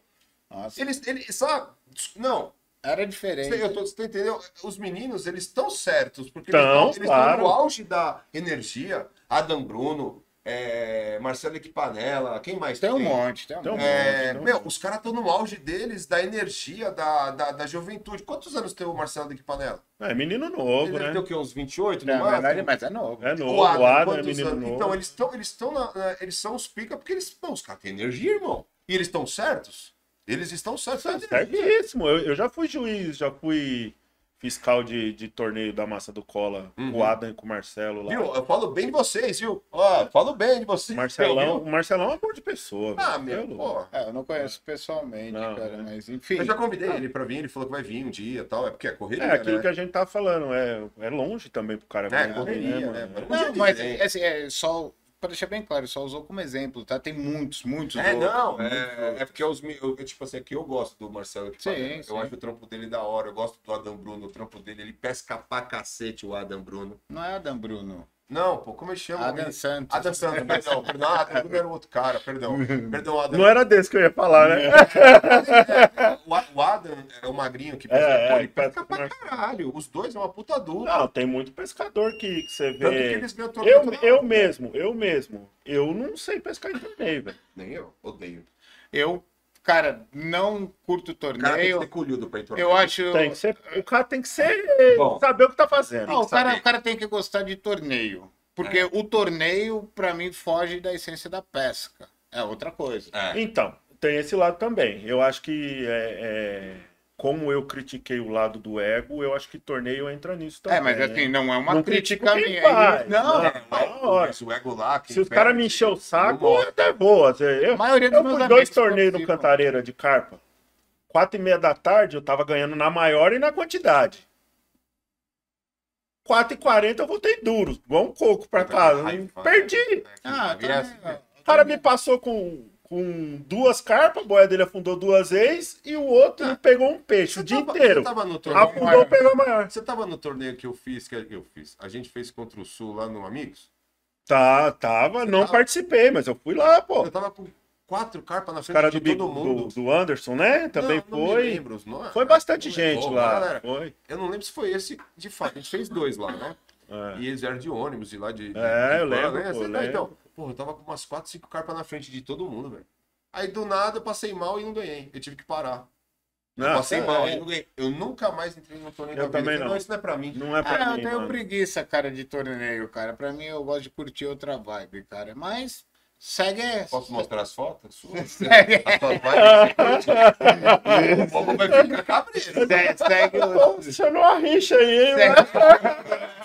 Nossa, Eles, eles, sabe? Não, era diferente. Eu tô, você tá entendendo? Os meninos, eles estão certos, porque Tão, eles estão claro. no auge da energia. Adam Bruno, é, Marcelo Equipanela, quem mais Tem um monte, tem um Tem um monte. É, Não, meu, não. os caras estão no auge deles, da energia, da, da, da juventude. Quantos anos tem o Marcelo Equipanela? É menino novo, Ele né? ter o quê? Uns 28, no É, máximo? verdade, mas é novo. É novo, O Adam, o Adam é menino anos? novo. Então, eles estão, eles estão na- na- eles são os pica porque eles, pô, os caras têm energia, irmão. E eles estão certos? Eles estão certos. Certíssimo. Eu, eu já fui juiz, já fui fiscal de, de torneio da massa do cola com o Uhum. Adam e com o Marcelo lá. Viu? Eu falo bem de vocês, viu? Ó, falo bem de vocês. Marcelão, viu? o Marcelão é um amor de pessoa. Ah, meu, Pelo- pô. É, eu não conheço pessoalmente, Não, cara, é. mas enfim. Eu já convidei ele pra vir, ele falou que vai vir um dia e tal. É porque é correria, É aquilo né? que a gente tá falando, é, é longe também pro cara É, vir, correria, né, né? mano? Um dia Não, mas vem. assim, é só. Pra deixar bem claro, só usou como exemplo, tá? Tem muitos, muitos. É, outros, não, é, é porque os, eu, eu, tipo assim, aqui eu gosto do Marcelo. Sim, eu sim. acho o trampo dele da hora, eu gosto do Adam Bruno, o trampo dele, ele pesca pra cacete o Adam Bruno. Não é Adam Bruno. Não, pô, como ele chama? Adam Ele- Santos. Adam Santos, perdão, perdão, ah, Adam Bruno era outro cara, perdão, perdão, Adam. Não era desse que eu ia falar, né? O, A- o Adam é o magrinho que É, é, pô, ele pesca pesca pra caralho, os dois é uma puta dupla. Não, tem muito pescador que, que você Tanto que vê. eles ganham Eu, eu mesmo, eu mesmo, eu não sei pescar em torneio, velho. Nem eu, odeio. Eu, cara, não curto O cara tem que torneio. ser pra entrar. Eu acho. Tem que ser, o cara tem que ser, Bom. saber o que tá fazendo. Não, o, cara, o cara tem que gostar de torneio. Porque É. o torneio, pra mim, foge da essência da pesca. É outra coisa. É. Então, tem esse lado também. Eu acho que é, é, como eu critiquei o lado do ego, eu acho que torneio entra nisso também. É, mas assim, não é uma Não crítica minha. faz, Não, não. É, hora. mas o ego lá. Se os caras me encher o saco, mostra. até vou. assim, Eu, a maioria dos eu meus fui dois torneios no. Cantareira de carpa. Quatro e meia da tarde eu tava ganhando na maior e na quantidade. 4 e 40 eu voltei duro, igual um coco pra casa. Raiva, Perdi. né? Ah, tá. O cara me passou com, com duas carpas, a boia dele afundou duas vezes e o outro pegou um peixe o dia tava- inteiro. Você tava no torneio. Afundou, pegou a maior. Você tava no torneio que eu fiz, que eu fiz. A gente fez contra o Sul lá no Amigos. Tá, tava, não tava- participei, mas eu fui lá, pô. Eu tava com quatro carpas na frente caras de do, todo mundo. do, do Anderson, né? Também Não, não foi. lembro nomes. Foi bastante Não gente lembro. lá. Galera, Foi. Eu não lembro se foi esse de fato. A gente fez dois lá, né? É. E eles eram de ônibus de lá de. de- É, de eu van, lembro, né? pô, eu lá, lembro. Então, porra, eu tava com umas quatro, cinco carpas na frente de todo mundo, velho. Aí do nada eu passei mal e não ganhei. Eu tive que parar. Eu Não, passei é, mal é. e não ganhei. Eu nunca mais entrei no torneio Eu da vida. também Eu falei, não. isso não é pra mim. Não é pra Ah, eu mim, tenho mano. preguiça, cara, de torneio, cara. Pra mim, eu gosto de curtir outra vibe, cara. Mas segue essa. Posso mostrar as fotos? suas? Segue, As suas vibes? O povo vai ficar cabreiro. segue, segue o- Funcionou a rixa aí, hein, segue-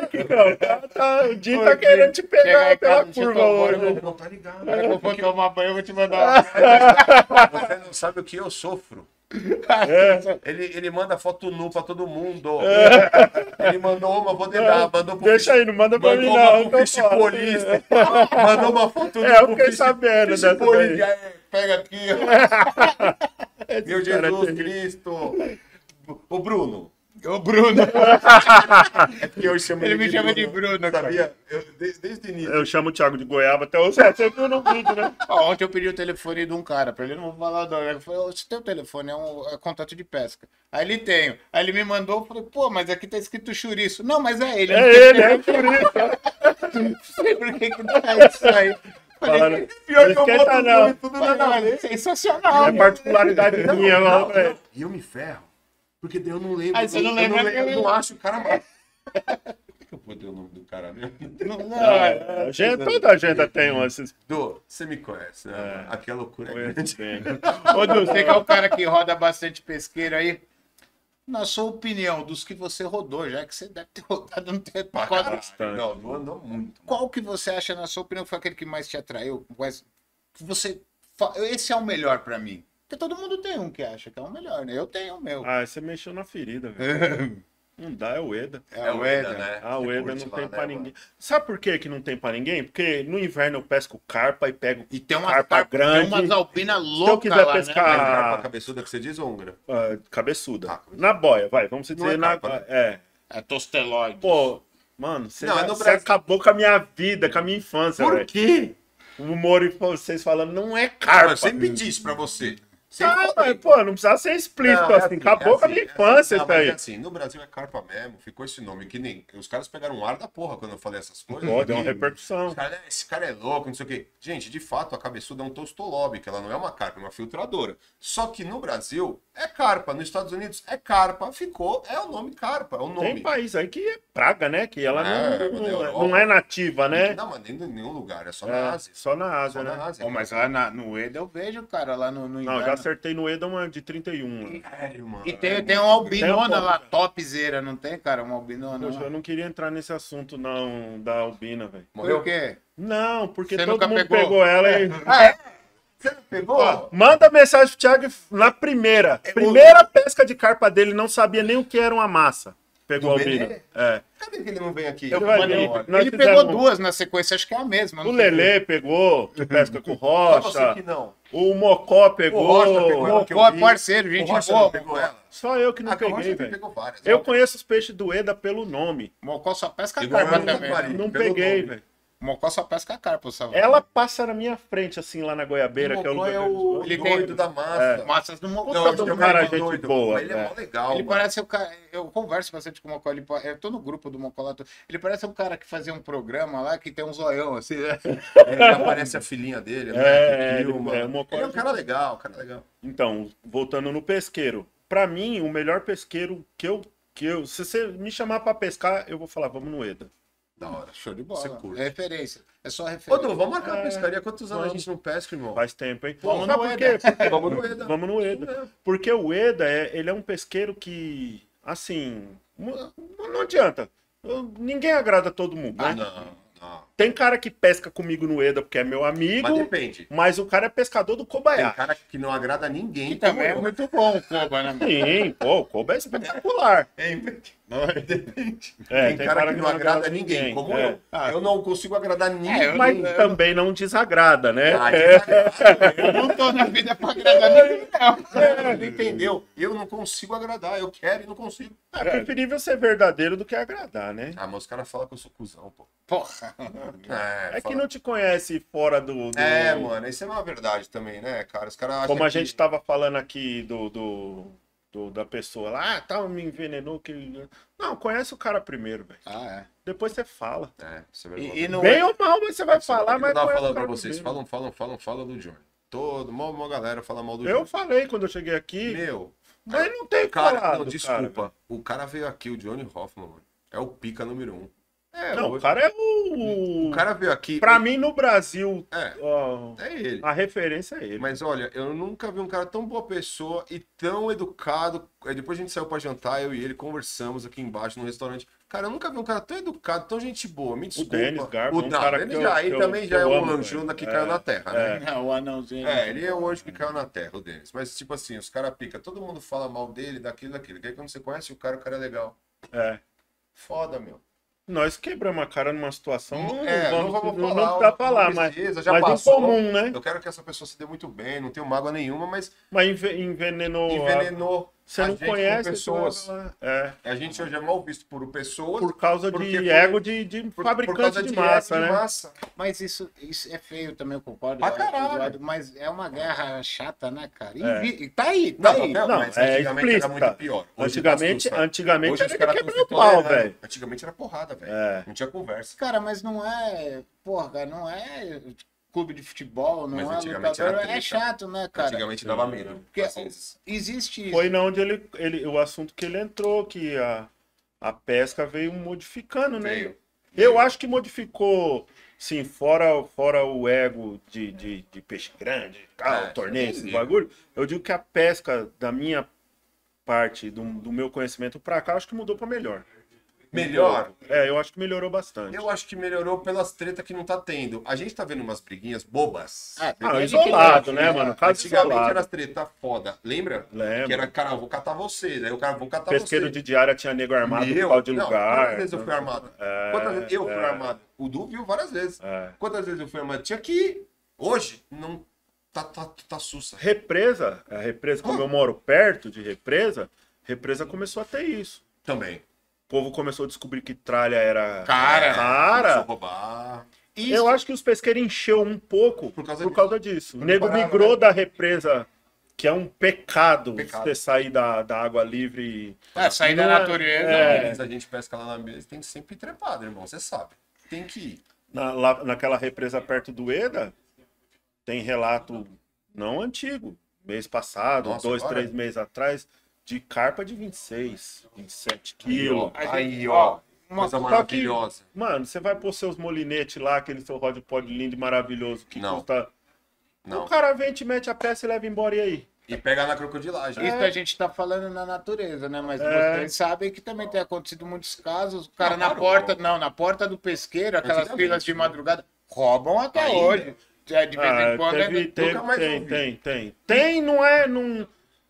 Não, cara tá- o Di tá querendo te pegar pela cara, curva hoje. Não tá ligado. Hora que eu for tomar banho, eu vou te mandar uma. Você não sabe o que eu sofro. É. Ele, ele manda foto nu pra todo mundo. Ele mandou uma, vou dedar. Mandou pro Deixa aí, não manda pra mim Mandou não. uma então fala. Police. Mandou uma foto É, eu fiquei sabendo dessa daí. Pega aqui. Meu cara é Jesus. Cristo. Ô, Bruno. Ô, Bruno. É porque eu chamo Ele me chama de Bruno, cara. Sabia? Eu, desde, desde o início. Eu chamo o Thiago de Goiaba até o Zé, você viu no vídeo, né? Ó, ontem eu pedi o telefone de um cara, pra ele não vou falar não. Ele falou, você tem o telefone, é um é contato de pesca. Aí ele tem. Aí ele me mandou, eu falei, pô, mas aqui tá escrito chouriço. Não, mas é ele. É ele, é por isso. Não sei por que que tá isso aí. Falando, Pior não que eu esquenta boto não. tudo na é sensacional. É particularidade minha, velho. E eu me ferro. Porque daí eu não lembro. Aí você não eu, lembra eu não, que- eu não acho o cara mais. Que eu botei o nome do cara mesmo? Não, não, É, a agenda, toda agenda tem um esses. Do, você me conhece, né? Aqui a loucura é grande. Ô, Du, você que é o cara que roda bastante pesqueiro aí. Na sua opinião, dos que você rodou, já que você deve ter rodado um tempo. Bastante. Não, não andou muito. qual que você acha, na sua opinião, que foi aquele que mais te atraiu? Mas que você. Esse é o melhor pra mim. Porque todo mundo tem um que acha que é o melhor, né? Eu tenho o meu. Ah, você mexeu na ferida, velho. Não dá, é o Eda. É o Eda, né? Ah, o Eda não tem né, pra ninguém. Sabe por que que não tem pra ninguém? Porque no inverno eu pesco carpa e pego E tem uma Carpa grande. Tem umas alpinas Se eu loucas quiser lá, pescar- Mas Ah. carpa cabeçuda que você diz, húngara? ah, cabeçuda. Ah, cabeçuda. Na boia, vai, vamos Não dizer é na. carpa, né? É. né? É tosteloide. Pô, mano, você, Não, já- é no você Brasil. acabou com a minha vida, com a minha infância, Por velho. quê? O Moro e vocês falando, não é Ah, carpa. eu sempre disse pra você. Sempre Ah, mas, pô, não precisava ser explícito Não, é assim. Acabou é com a minha assim, é infância assim. isso Não, mas aí. é assim, no Brasil é carpa mesmo, ficou esse nome, que nem os caras pegaram um ar da porra quando eu falei essas coisas. Pô, deu uma repercussão. Os caras, "É, esse cara é louco, não sei o quê. Gente, de fato, a cabeçuda é um tostolob, que ela não é uma carpa, é uma filtradora. Só que no Brasil é carpa, nos Estados Unidos é carpa, ficou, é o nome carpa, é o nome. Tem país aí que é praga, né? Que ela É, não, na não, Europa. não é nativa, né? Não, mas nem em nenhum lugar, é só É, na Ásia. só na Só Ásia, na né? Ásia. Ô, mas lá na- no EDA eu vejo, cara, lá no, no Não. Acertei no EDA uma de 31. lá. Sério, mano. E tem, É tem uma albinona lá, topzera, não tem, cara? Uma albinona Poxa, lá. eu não queria entrar nesse assunto, não, da Albina, velho. Morreu? Por quê? Não, porque Você todo nunca mundo pegou? pegou, ela e. Ah, é? Você não pegou? Ó, manda mensagem pro Thiago na primeira. Primeira pesca de carpa dele, não sabia nem o que era uma massa. Pegou a Do. Benê? É. Cadê que ele não vem aqui? Eu. Nós Ele fizemos- pegou duas na sequência, acho que é a mesma. O. Lelê pegou, que pesca com Só você rocha. que não. O Mocó pegou. O Rocha pegou ela que eu Pô, vi. parceiro, O gente Rocha boa. não pegou ela. Só eu que não Ah, o Rocha peguei, velho. Eu Ó, conheço os peixes do Eda pelo nome. Mocó só pesca carpa eu também. Né? Não peguei, velho. Mocó só pesca carpa, sabe? Ela passa na minha frente, assim, lá na Goiabeira, o que é o lugar é o Ele tem- doido da massa. Massas do Mocó. Não, do chamo cara, de gente doido. boa, Ele é é. mó legal, Ele mano. parece o cara. Eu converso bastante com o Mocó. Ele, eu tô no grupo do Mocó lá. tô- Ele parece um cara que fazia um programa lá que tem um zoião assim, né? Ele aparece a filhinha dele, né? É, que ele- é, o Mocó Ele é um é cara legal, um cara legal. Então, voltando no pesqueiro. Pra mim, o melhor pesqueiro que eu. Que eu se você me chamar pra pescar, eu vou falar, vamos no Eda. Da hora. Show de Você bola. curte. É referência. É só Ô, referência. Du, vamos marcar a É, pescaria. Quantos anos a vamos. gente não pesca, irmão? Faz tempo, hein? Vamos por Eda. quê? Porque- Vamos no Eda. Vamos no Eda. Porque o Eda, é, ele é um pesqueiro que, assim, não, não adianta. Ninguém agrada todo mundo, né? Ah, não, não. Tem cara que pesca comigo no Eda porque é meu amigo, Mas mas, depende. o cara é pescador do Tem Kobayashi. cara que não agrada ninguém. Que também é muito bom o Koba, né? mano? Sim, pô, o Koba é espetacular. É, Depende. É, tem, cara, que não agrada ninguém, como é. eu. Eu não consigo agradar ninguém. eu Mas não- também não desagrada, né? Ah, É. desagrada. Eu não tô na vida pra agradar ninguém, não. É, entendeu? Eu não consigo agradar. Eu quero e não consigo. É preferível ser verdadeiro do que agradar, né? Ah, mas os caras falam que eu sou cuzão, pô. Porra. É, É que não te conhece fora do. do- É, mano, isso é uma verdade também, né, cara? Os caras Como a que- gente tava falando aqui do, do, do- da pessoa lá, ah, tal, me envenenou. Que... Não, conhece o cara primeiro, velho. Ah, Depois você fala. É, isso é é. verdade. E, e não Bem é... ou mal, mas você vai falar, eu mas tava conhece o falando pra vocês, primeiro. falam, falam, falam, falam do Johnny. Todo, mó, mó galera fala mal do Eu Johnny. falei quando eu cheguei aqui, Meu, mas não tem cara, falar não, desculpa. cara, o cara veio aqui, o Johnny Hoffman, mano. É o pica número um. É. Não, o, o cara é o. o cara veio aqui. Pra mim, no Brasil, É, ó, é ele. a referência é ele. Mas olha, eu nunca vi um cara tão boa pessoa e tão educado. Aí depois a gente saiu pra jantar, eu e ele conversamos aqui embaixo no restaurante. Cara, eu nunca vi um cara tão educado, tão gente boa. Me desculpa. Denis Garbo o é um cara ele que eu- já, eu- também que já é eu um anjo que É, caiu na terra, né? Não, o anãozinho. É, ele é o anjo que caiu na terra, o Denis. Mas, tipo assim, os caras pica. Todo mundo fala mal dele, daquilo, daquilo. Que aí quando você conhece o cara, o cara é legal. É. Foda, meu. Nós quebramos a cara numa situação. Não, É, vamos, não vamos falar, não dá pra falar, mas, precisa, já mas passou. comum, né? Eu quero que essa pessoa se dê muito bem, não tenho mágoa nenhuma, mas Mas enve- envenenou. envenenou Você a não conhece pessoas. É. A gente hoje é mal visto por pessoas. Por causa de foi- ego de, de por- por fabricante causa de, de massa, de né? massa. Mas isso, isso é feio também, eu concordo. Pra eu- caralho. Eduardo, Mas é uma guerra chata, né, cara? E, É. vi- e tá aí, tá Não, aí. não, Não, mas é antigamente explícita. era muito pior. Hoje Antigamente, tá antigamente Hoje era se o pau, velho. Antigamente era porrada, velho. É. Não tinha conversa. Cara, mas não é. Porra, não é clube de futebol, não Mas é lutador. era É chato, né, cara? Antigamente dava medo. Porque às vezes. existe isso. Foi na onde ele, ele, o assunto que ele entrou, que a, a pesca veio modificando, né? Veio. Eu acho que modificou, sim, fora, fora o ego de, de, de peixe grande, tal, É, torneio, esse bagulho. Eu digo que a pesca, da minha parte, do, do meu conhecimento pra cá, acho que mudou pra melhor. Melhor? É, eu acho que melhorou bastante. Eu acho que melhorou pelas tretas que não tá tendo. A gente tá vendo umas briguinhas bobas. Ah, Ah, isolado, que- né, mano? Caso Antigamente isolado. era as treta foda. Lembra? Lembro. Que era, cara, eu vou catar você. Daí o cara, vou catar Pesqueiro você. de diária tinha nego armado Meu, causa de não, lugar. Quantas vezes eu fui armado? É, Quantas vezes eu fui é, armado? O Du viu várias vezes. é. Quantas vezes eu fui armado? Tinha que ir. Hoje, não. Tá, tá, tá sussa. Represa, a represa, como eu moro perto de represa, represa começou a ter isso. Também. O povo começou a descobrir que tralha era Cara. cara. Roubar. Isso, Eu acho que os pesqueiros encheu um pouco Por causa por disso. causa disso. O Não nego parava, migrou né? da represa que é um pecado, Pecado. você sair da, da água livre. É, sair da é- natureza. é. Mas a gente pesca lá na mesa, tem que sempre ir trepado, irmão. Você sabe. Tem que ir. Na, lá, naquela represa perto do Eda, tem relato não antigo, mês passado, Nossa, dois, agora? três meses atrás, de carpa de 26, 27 Aí, quilos. Aí, ó, uma- Coisa só que- maravilhosa. Mano, você vai pôr seus molinetes lá, aquele seu rod pod lindo e maravilhoso, que Não. custa. Não. O cara vem, te mete a peça e leva embora, e aí? E pega na crocodilagem. Isso a gente tá falando na natureza, né? Mas É. vocês sabem que também tem acontecido muitos casos. O cara Não, na porta, pô. não, na porta do pesqueiro, aquelas filas de né? madrugada, roubam até Ainda? hoje. É, de vez Ah, em quando. teve, é- teve, Nunca mais tem, ouvi. tem, tem. Tem, não é. Não...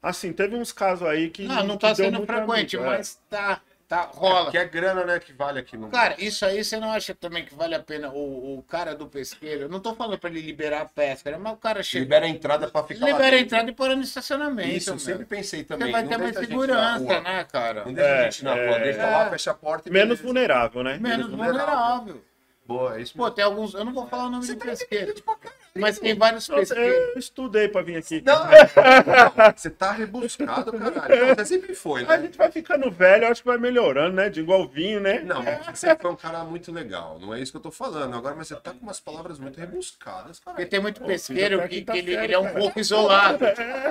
Assim, teve uns casos aí que. Não, não que tá deu sendo frequente, amigo, é. mas tá, tá, É rola. porque é grana, né, que vale aqui no Cara, isso aí você não acha também que vale a pena o, o cara do pesqueiro? Eu não tô falando pra ele liberar a pesca, né? mas o cara chega. Libera a entrada pra ficar lá Libera a entrada e pôr no estacionamento. Isso, eu sempre pensei Você também. vai Não ter mais segurança, né, cara? Não deixa É, a gente na rua, é. deixa lá, fecha a porta e Menos beleza. vulnerável, né? Menos vulnerável. vulnerável. Boa, é isso Pô, tem alguns. Eu não vou falar o nome Você de tá pesqueiro, pra caralho, mas tem vários pesqueiros. eu estudei pra vir aqui. Não, você tá rebuscado, caralho. Não, Você sempre foi, A né? gente vai ficando velho, acho que vai melhorando, né? De igual vinho, né? Não, mas você foi um cara muito legal. Não é isso que eu tô falando. Agora, mas você tá com umas palavras muito rebuscadas, cara. Porque tem muito pesqueiro que, que ele, ele é um pouco isolado.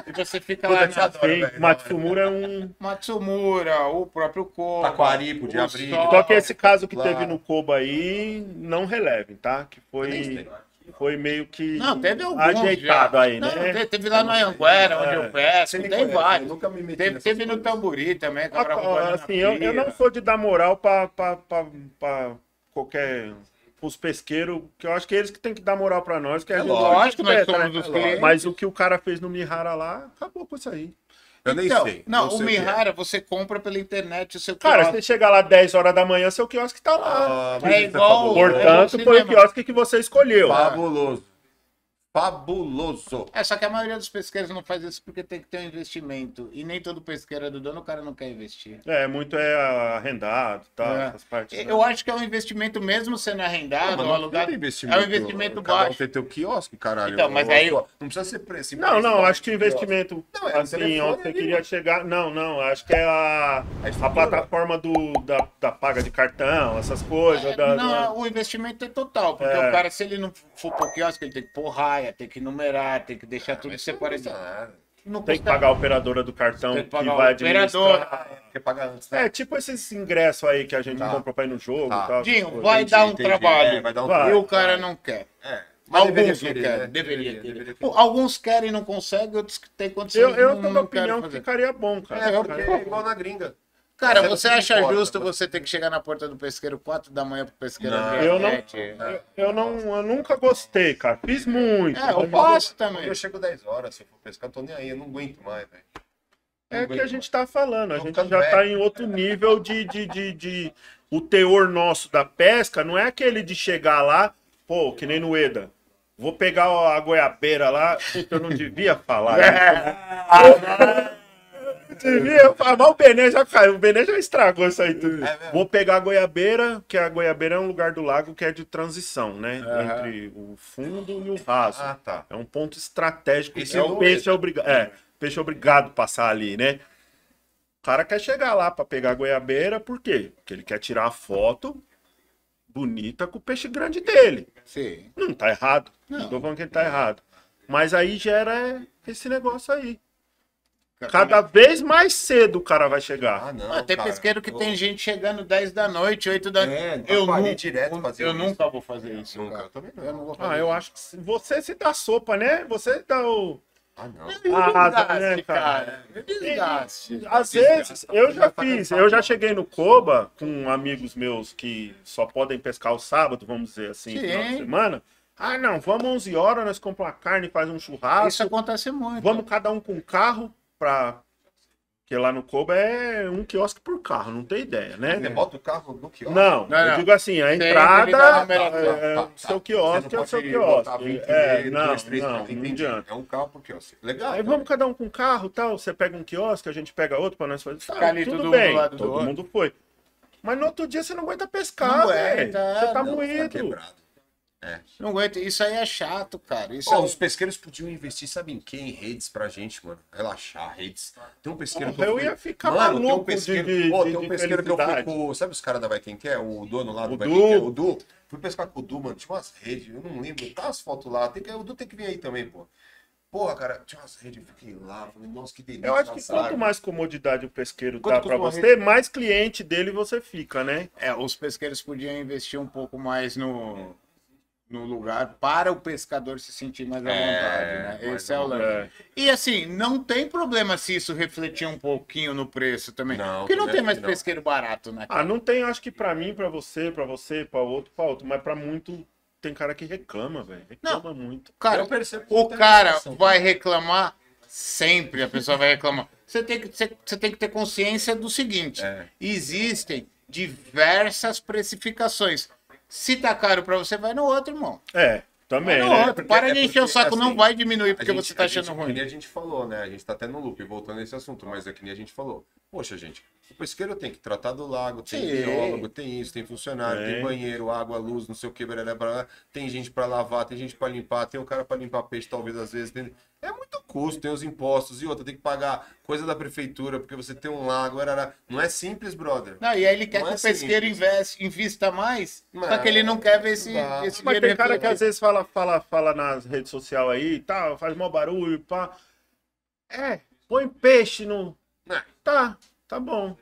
E você fica lá Puta, te adoro, velho. Matsumura é um. Matsumura, o próprio Koba. Taquari, podia o abrir. Só que esse caso que Lá. teve no Koba aí, não relevem, tá? Que foi, foi meio que Não, teve ajeitado já. aí, Não, né? te- Teve lá no Anhanguera, onde É. eu Você nem tem conhece, vários. nunca me meti Teve, teve no. Tamburi também, Ah, assim, eu, eu não sou de dar moral pra qualquer. Os pesqueiros, que eu acho que eles que tem que dar moral pra nós, que a É gente Lógico, nós somos né? os clientes. Mas o que o cara fez no Mihara lá, acabou com isso aí. Eu nem Então, sei. Não, sei o é. Mihara você compra pela internet o seu Cara, quiosque. você chegar lá 10 horas da manhã, seu quiosque tá lá. Ah, É isso igual- fabuloso. Portanto, é foi o quiosque que você escolheu. Fabuloso. Fabuloso. É, só que a maioria dos pesqueiros não faz isso porque tem que ter um investimento. E nem todo pesqueiro é do dono, o cara não quer investir. É, muito é arrendado e tal, É. essas partes. né? Eu acho que é um investimento mesmo sendo arrendado Mas ou não alugado. investimento. É um investimento Cada um baixo. tem teu quiosque, caralho. Então, mas Não, aí- Não precisa ser preço. Não, não, acho que o investimento, Não, é assim, onde você queria mano. chegar. Não, não, acho que é a, A a estrutura. plataforma do, da, da paga de cartão, essas coisas. É, da- não, da- o investimento é total, porque É. o cara, se ele não for pro quiosque, ele tem que pôr raia, tem que numerar, tem que deixar tudo separadinho. Não Tem que pagar a operadora do cartão Tem que que vai administrar. Quer pagar antes, né? É, tipo esses ingressos aí que a gente Tá. compra pra ir no jogo Tá. tal. Dinho, coisas. vai dar um Entendi. trabalho. É, vai dar um Vai. E trabalho. o cara não quer. É. Mas Alguns deveria não querer, querem, né? deveria, Deveria querer. Pô, alguns querem e não conseguem, outros que têm condições Eu, eu querem opinião ficaria bom, cara. É, porque é bom. igual na gringa. Cara, Você você acha importa, justo você- ter que chegar na porta do pesqueiro 4 da manhã pro pesqueiro Não, eu não-? É. Eu, não, eu nunca gostei, cara. Fiz muito. É, eu faço também. eu chego 10 horas, se eu for pescar, eu tô nem aí, eu não aguento mais, velho. É o que a gente tá falando, a gente já tá velho. em outro nível de, de, de, de- O teor nosso da pesca não é aquele de chegar lá, pô, que nem no EDA. Vou pegar a goiabeira lá, puta, eu não devia falar. isso. Mas o Bené já caiu, o Bené já estragou isso aí tudo. É? Vou pegar a goiabeira, que a goiabeira é um lugar do lago que é de transição, né? Aham. Entre o fundo e o raso. Ah, tá. É um ponto estratégico. Esse é o peixe é obrigado. É, peixe é obrigado a passar ali, né? O cara quer chegar lá pra pegar a goiabeira, por quê? Porque ele quer tirar a foto bonita com o peixe grande dele. Sim. Não tá errado. Não, Não. tô falando que ele tá errado. Mas aí gera esse negócio aí. Cada vez mais cedo o cara vai chegar. Ah, não. Ah, tem cara. pesqueiro que Eu- tem gente chegando 10 da noite, 8 da É, eu Taquari nunca, direto fazia eu isso. nunca vou fazer isso. Nunca, eu também não. Eu não vou fazer Ah, eu isso. acho que se- você se dá sopa, né? Você dá o. Ah, não. Ah, desgaste, né, cara? desgaste. Às vezes, eu já fiz, eu já cheguei no Coba com amigos meus que só podem pescar o sábado, vamos dizer assim, Sim. final de semana. Ah, não, vamos 11 horas, nós compramos uma carne, faz um churrasco, Isso acontece muito. vamos cada um com um carro pra... Porque lá no Coba é um quiosque por carro, não tem ideia, né? Você bota o carro no quiosque? Não, Não, eu não. digo assim, a Tem entrada numeração. é, Tá, o tá. seu Você quiosque é o seu botar quiosque. 20 É, não, dois, três, não, não entendi. adianta. É um carro por quiosque. Legal. Aí cara. vamos cada um com um carro tal. Você pega um quiosque, a gente pega outro pra nós fazer. Tá, ali tudo todo um bem, do lado do todo outro. mundo foi. Mas no outro dia você não aguenta pescar, Não velho. Você tá não, Tá moído. quebrado. É. Não aguenta. Isso aí é chato, cara. Isso aí- os pesqueiros podiam investir, sabe em quem? Em redes pra gente, mano. Relaxar, redes. Tem um pesqueiro Porra, que eu fui- ia ficar Mano, tem um maluco pesqueiro, de- de- Pô, de- tem um pesqueiro que eu fui com. Sabe os caras da Vai Quem Quer? O dono lá do O Vai Du. Quem Quer? O Du. Fui pescar com o Du, mano. Tinha umas redes, eu não lembro. Tá as fotos lá. Tem que, o Du tem que vir aí também, pô. Porra, cara, tinha umas redes, eu fiquei lá, falei, nossa, que delícia. Eu acho que sabe? quanto mais comodidade o pesqueiro Quanto dá uma você, mais cliente dele você fica, né? É, os pesqueiros podiam investir um pouco mais no, no lugar para o pescador se sentir mais à É, vontade, né? Esse é o lance. É. E assim, não tem problema se isso refletir um pouquinho no preço também. Não, porque não tem acho mais que não. pesqueiro barato, né? Ah, não tem, acho que pra mim, pra você, pra você, pra outro, pra outro, mas pra muito tem cara que reclama, velho. Reclama muito. Cara, Eu percebo que o cara vai reclamar sempre, a pessoa vai reclamar. Você tem que, você, você tem que ter consciência do seguinte: É. existem diversas precificações. Se tá caro pra você, vai no outro, irmão. É, também, Vai no né? outro. Porque- Para é de encher o saco, não assim, vai diminuir A porque gente- você tá a achando gente- ruim. Que nem a gente falou, né? A gente tá até no loop, voltando nesse assunto, mas é que nem a gente falou. Poxa, gente, o pesqueiro tem que tratar do lago, tem Sim. biólogo, tem isso, tem funcionário, tem Tem. banheiro, água, luz, não sei o que, blá, blá, blá. tem gente pra lavar, tem gente pra limpar, tem o cara pra limpar peixe, talvez às vezes. Tem... É muito custo, tem os impostos e outra, tem que pagar coisa da prefeitura, porque você tem um lago, arará. não é simples, brother. Não, e aí ele quer Não que é o pesqueiro investe, invista mais, só Não, que ele não quer ver esse, não esse Mas tem cara que às vezes fala, fala, fala nas redes sociais aí e tal, faz mó barulho, pá. É, põe peixe no. É. Tá, tá bom.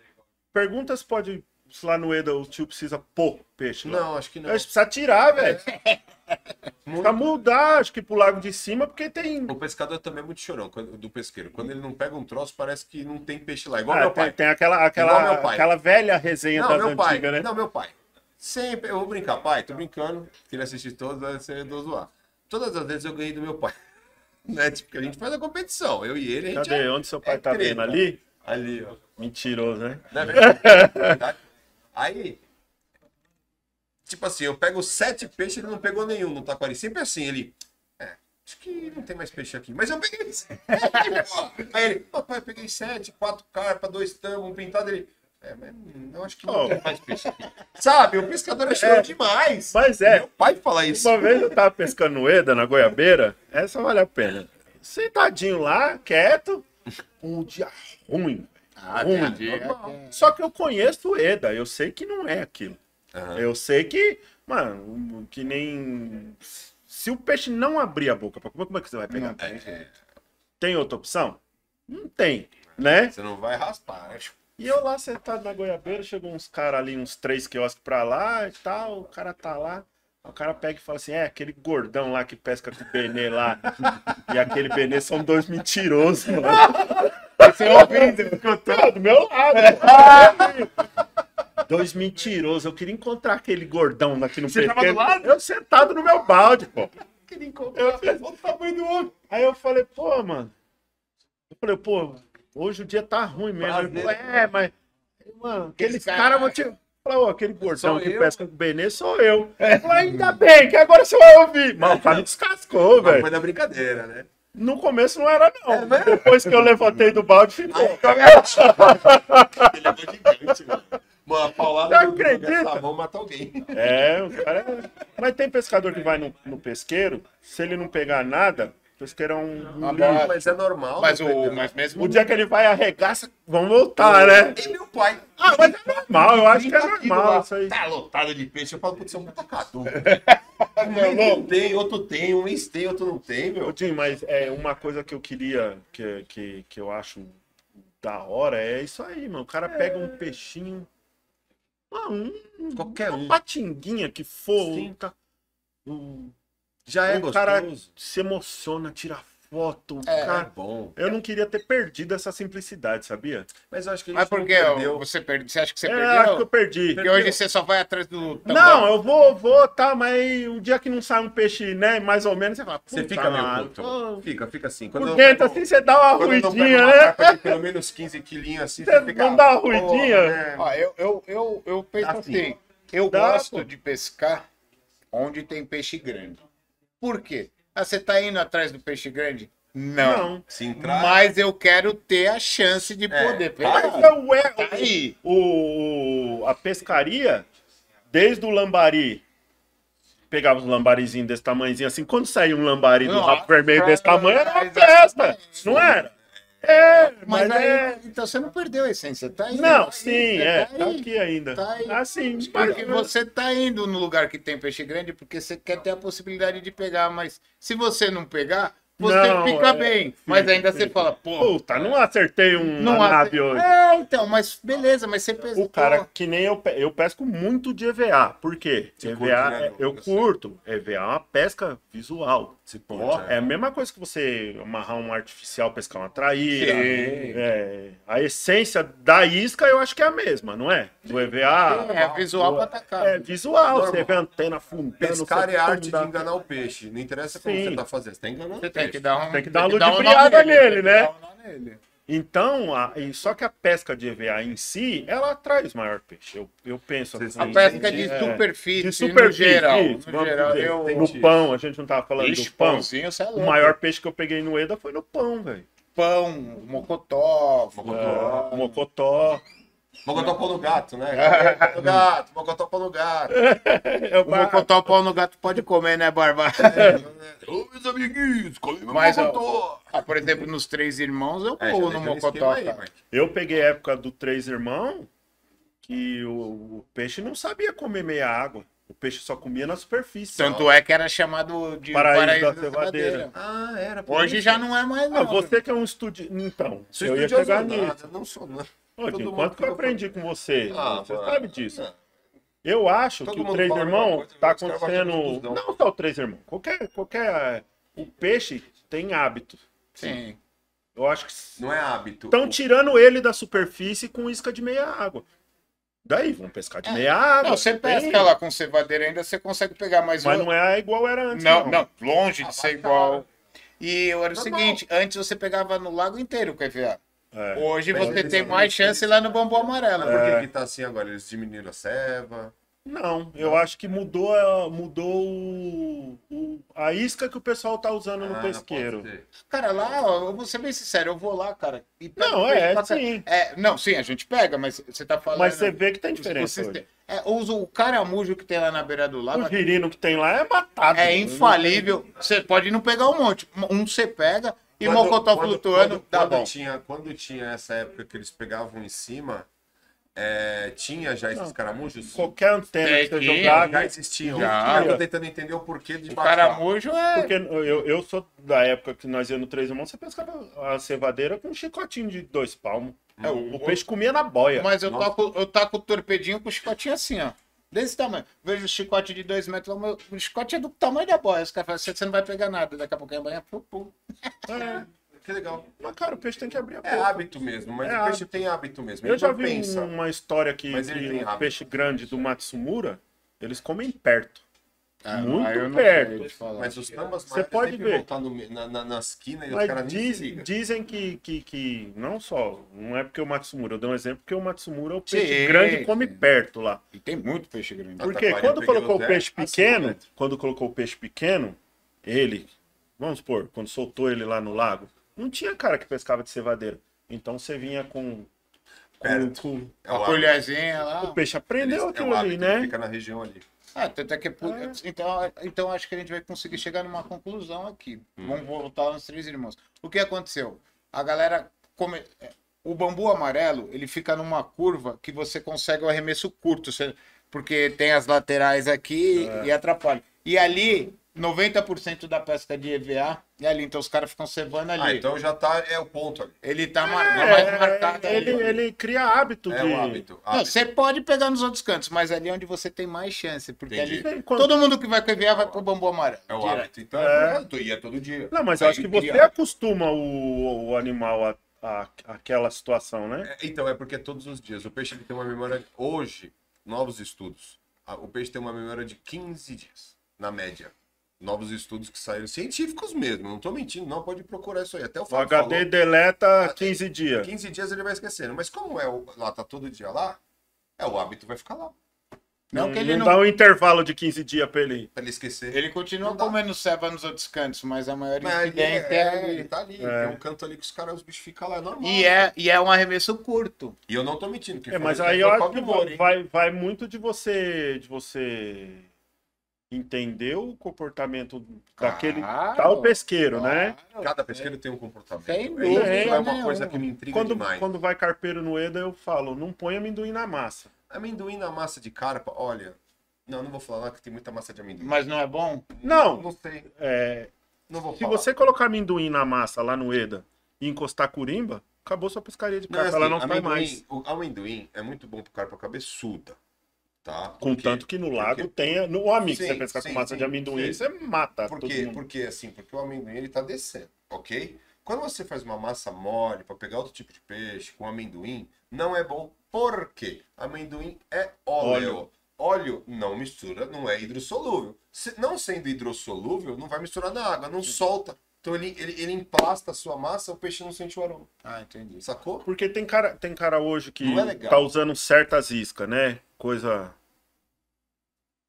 Pergunta se pode. Se lá no EDA o tio precisa pôr peixe lá. Não, acho que não. Eles precisam tirar, velho. Pra mudar, acho que pro lago de cima, porque tem. O pescador também é muito chorão quando- do pesqueiro. Quando ele não pega um troço, parece que não tem peixe lá. Igual Ah, meu tem, pai. tem aquela, Igual aquela, meu pai. aquela velha resenha Não, das meu pai. antigas, né? Não, meu pai. Sempre, eu vou brincar, pai, tô brincando, queria assistir todos, vai ser do zoar. Todas as vezes eu ganhei do meu pai. Né? Tipo, que a gente faz a competição, eu e ele, a gente Cadê? é- Onde seu pai é tá treta. vendo? Ali? Ali, ó. Mentiroso, né? Não é verdade? Aí, tipo assim, eu pego sete peixes, ele não pegou nenhum no taquari. Sempre assim, ele. É, acho que não tem mais peixe aqui. Mas eu peguei sete. Aí ele, papai, eu peguei sete, quatro carpas, dois tangos, um pintado. Ele. É, mas eu acho que não Oh. tem mais peixe aqui. Sabe, o pescador é chorão demais. Mas é, Meu pai fala isso. Uma vez eu tava pescando no Eda, na Goiabeira, essa vale a pena. Sentadinho lá, quieto, um dia ruim. Ah, ruim. entendi. Só que eu conheço o Eda, eu sei que não é aquilo. Aham. Eu sei que, mano, que nem. Se o peixe não abrir a boca como é que você vai pegar? Não tem. Tem outra opção? Não tem, né? Você não vai raspar. né? E eu lá sentado na goiabeira, chegou uns caras ali, uns três quiosques pra lá e tal, o cara tá lá. O cara pega e fala assim: é, aquele gordão lá que pesca com o Benê lá. e aquele Benê são dois mentirosos, mano. Você ouvindo? Tá do meu lado. dois mentirosos. Eu queria encontrar aquele gordão aqui no Você tava do lado? Eu sentado no meu balde, pô. Queria encontrar. Olha o tamanho do homem. Aí eu falei, pô, mano. Eu falei, pô, hoje o dia tá ruim mesmo. Prazer. é, mas. Mano, aqueles Esse cara- caras vão te. Falou, "Ô, aquele gordão que eu? pesca com o Benê sou eu. Eu falei, ainda bem, que agora você vai ouvir. Mas o cara descascou, velho. foi da brincadeira, né? No começo não era, não. É mesmo? Depois que eu levantei do balde, ficou. Ele é gigante, mano. Mano, a paulada do acredita? sabão mata alguém. É, o cara é... Mas tem pescador que vai no, no pesqueiro, se ele não pegar nada, o pesqueiro é um. Lixo. bola. Mas é normal. Mas, né, o, mas mesmo O dia que ele vai arregaça, vamos voltar, né? E meu pai. Ah, mas é normal, eu acho que é 30 quilos normal lá. isso aí. Tá lotado de peixe. Eu falo, putz, é um. Meu Um não tem, outro tem, um mês tem, outro não tem, Ô, meu. Jim, mas é uma coisa que eu queria, que, que, que eu acho da hora, é isso aí, mano. O cara pega um peixinho, ah, um, Qualquer uma um. patinguinha que for, Sim. um tá- um- Já é o cara gostoso. se emociona, tira foto, É. cara... Bom. Eu não queria ter perdido essa simplicidade, sabia? Mas eu acho que a gente Mas por que perdeu. você perdeu? Você acha que você é, acho que eu perdeu? perdi. Porque hoje você só vai atrás do. Não, eu vou, vou, tá, mas um dia que não sai um peixe, né, mais ou menos, você fala, Você fica meio puto. pô, Fica, fica assim. Quando Por eu dentro, pego- assim, você dá uma eu ruidinha, né? pelo menos 15 quilinhos assim, Você você fica. não dá uma ruidinha? né? Ó, eu, eu, eu, eu penso Dá assim, sim. eu Dá, gosto pô. de pescar onde tem peixe grande. Por quê? Ah, você tá indo atrás do peixe grande? Não. Não. Se entrar. Mas eu quero ter a chance de É, poder pegar. Mas eu é, Tá aí. o, o- a pescaria, desde o lambari pegava os lambarizinhos desse tamanhozinho assim. Quando saía um lambari do Nossa, rabo vermelho desse tamanho, era uma festa. Não era? É, mas, Mas, aí, é. então você não perdeu a essência, tá aí. Não, tá sim, aí, é. tá Tá aí. aqui ainda. Tá aí. Assim, Porque mas- você tá indo no lugar que tem peixe grande porque você quer ter a possibilidade de pegar, mas se você não pegar, você Não, fica é, bem. Mas ainda você fala, pô, Puta, não acertei um não nave hoje. É, então, mas beleza, mas você pescou. O cara, que nem eu, eu pesco muito de EVA. Por quê? Você EVA, curte, né, é- eu curto. EVA é uma pesca visual. Ó, pode, é a mesma coisa que você amarrar um artificial, pescar uma traíra. Sim. É, a essência da isca eu acho que é a mesma, não é? Do EVA. É, visual pra atacar. É visual, Normal. você vê a antena fundando. Pescar você é arte de enganar o peixe. Não interessa como Sim. você tá fazendo. Você tá enganando Você o tem peixe. Que dar um. Tem que dar uma ludibriada nele, né? nele. Então, a- e só que a pesca de EVA em si, ela traz maior peixe. Eu, eu penso Vocês- A assim. pesca de É. superfície, De superfície, no geral. isso, no geral, dizer. eu... No pão, a gente não tava falando Ixi, do pão. pãozinho, é. O maior peixe que eu peguei no Eda foi no pão, velho. Pão, mocotó. Mocotó. É, mocotó. Mocotó pão no gato, né? Pão no gato, mocotó pão no gato. É O mocotó, pão no gato pode comer, né, Barba? Ô, meus amiguinhos, come meu Mas, ó, mocotó. Ah, por exemplo, nos Três Irmãos, eu É, pulo no mocotó, aí. Eu peguei a época do Três Irmãos que o, o peixe não sabia comer meia água. O peixe só comia na superfície. Tanto é que era chamado de Paraíso da Cevadeira. Ah, era. Hoje isso. já não é mais, não. Ah, você que é um estudioso. Então, Sou eu ia chegar nada, nisso. Não sou, não. Ô, Todo Dinho, mundo quanto que eu aprendi com você? Ah, você mano. sabe disso. Não. Eu acho Todo que o Três Irmãos tá acontecendo. Não só o Três Irmãos. Qualquer, qualquer. O peixe tem hábito. Sim. Eu acho que Não é hábito. estão tirando ele da superfície com isca de meia água. Daí vão pescar de meia água. Não, você tem- pesca lá com cevadeira ainda, você consegue pegar, mas, Mas o- não é igual era antes. não, Não, não, longe de ser Abaixa igual. E era o Normal. seguinte, antes você pegava no lago inteiro com EVA. É. Hoje você tem mais chance lá no bambu amarelo. Mas por É. que, que tá assim agora? Eles diminuíram a ceva. Não, eu acho que mudou, mudou o- o- a isca que o pessoal tá usando no Ah, pesqueiro. pode ser. Cara, lá, ó, eu vou ser bem sincero, eu vou lá, cara. Não, é, pra sim. É, não, sim, a gente pega, mas você tá falando. Mas você vê que tem os- diferença. os hoje. sistem- É, usa o caramujo que tem lá na beira do lago. O girino que tem lá é batata. É infalível. Você pode não pegar um monte. Um você pega e Quando- mocotó quando- flutuando, quando- tá quando bom. Tinha, quando tinha essa época que eles pegavam em cima, é, tinha já esses caramujos? Qualquer antena É que você jogar. Já existiam. Já. Eu tô tentando entender o porquê de O baixar. caramujo é. Porque eu, eu sou da época que nós ia no Três Irmãos, você pescava a cevadeira com um chicotinho de dois palmos. É, o- O peixe comia na boia. Mas eu Nossa. toco, eu taco o torpedinho com o chicotinho assim, ó. Desse tamanho. Vejo o chicote de dois metros, o meu- o chicote é do tamanho da boia. Os caras falam, você não vai pegar nada. Daqui a pouco a banha, pum, pum. É. Que legal. Mas, cara, o peixe tem que abrir a É boca. hábito mesmo, mas É o peixe tem hábito mesmo. Eu Ele já não vi um- pensa. uma história que, que hábito. peixe grande do Matsumura, eles comem perto. Ah, Muito perto. Mas os tambas Você pode ver. no na, na, na esquina e os Mas caras nem diz- dizem que, que, que não só, não é porque o Matsumura, eu dou um exemplo, porque o Matsumura, o peixe Sim, grande come sim. perto lá. E tem muito peixe grande. Porque quando colocou o peixe assim, pequeno, né? quando colocou o peixe pequeno, ele, vamos supor, quando soltou ele lá no lago, não tinha cara que pescava de cevadeira. Então você vinha com, com, Perto. com- É A o colherzinha lá. o peixe aprendeu Eles- é aquilo o ali, né? Fica na região ali. Ah, tanto é que. Então, então acho que a gente vai conseguir chegar numa conclusão aqui. Vamos voltar nos três irmãos. O que aconteceu? A galera. Come... é, O bambu amarelo, ele fica numa curva que você consegue o arremesso curto, porque tem as laterais aqui e atrapalha. E ali, 90% da pesca de EVA é ali, então os caras ficam cevando ali. Ah, então já tá. É o ponto ali. Ele tá mar... mais marcado. É, ele, ali. ele cria hábito É de... o hábito. Não, você pode pegar nos outros cantos, mas ali é onde você tem mais chance, porque Entendi. ali Quando- todo mundo que vai com EVA vai pro bambu amarelo. É o direto. hábito. Então É. é. tu ia todo dia. Não, mas eu Aí acho que você acostuma o, o animal a, a, àquela situação, né? É, Então, é porque todos os dias. O peixe ele tem uma memória. Hoje, novos estudos. O peixe tem uma memória de 15 dias, na média. Novos estudos que saíram, científicos mesmo, não tô mentindo, não, pode procurar isso aí. Até o O HD falou, deleta 15 dias. 15 dias ele vai esquecendo. Mas como é o, lá, tá todo dia lá, é o hábito vai ficar lá, Não, que ele não, não. dá um intervalo de 15 dias pra ele. pra ele esquecer. Ele continua Não dá. comendo ceva nos outros cantos, mas a maior Mas ele, é, é, ele tá ali, É. tem um canto ali que os caras, os bichos ficam lá, é normal. E é, e é um arremesso curto. E eu não tô mentindo. É, mas aí foi eu o acho que vai, vai muito de você, de você entender o comportamento daquele Claro, tal pesqueiro, né? claro. Cada pesqueiro tem um comportamento. Sem Isso dúvida é uma coisa que me intriga Quando, demais. quando vai carpeiro no EDA, eu falo, não põe amendoim na massa. Amendoim na massa de carpa, olha. Não, não vou falar que tem muita massa de amendoim. Mas não é bom? Não, Não sei. é, Não vou se falar. você colocar amendoim na massa lá no EDA e encostar corimba, acabou sua pescaria de Não, carpa, assim, ela não amendoim, mais. O amendoim é muito bom pro carpa cabeçuda. Tá? Com Por quê? tanto que no lago Porque- tenha. No amigo, Sim, você pescar sim, com massa sim, de amendoim, sim. você mata Por quê? Porque assim, porque o amendoim ele tá descendo, ok? Quando você faz uma massa mole para pegar outro tipo de peixe com amendoim, não é bom. Por quê? Amendoim é óleo. Óleo não mistura, não é hidrossolúvel. Se- não sendo hidrossolúvel, não vai misturar na água, não solta. Então ele, ele, ele emplasta a sua massa, o peixe não sente o aroma. Ah, entendi. Sacou? Porque tem cara, tem cara hoje que é tá usando certas iscas, né? Coisa.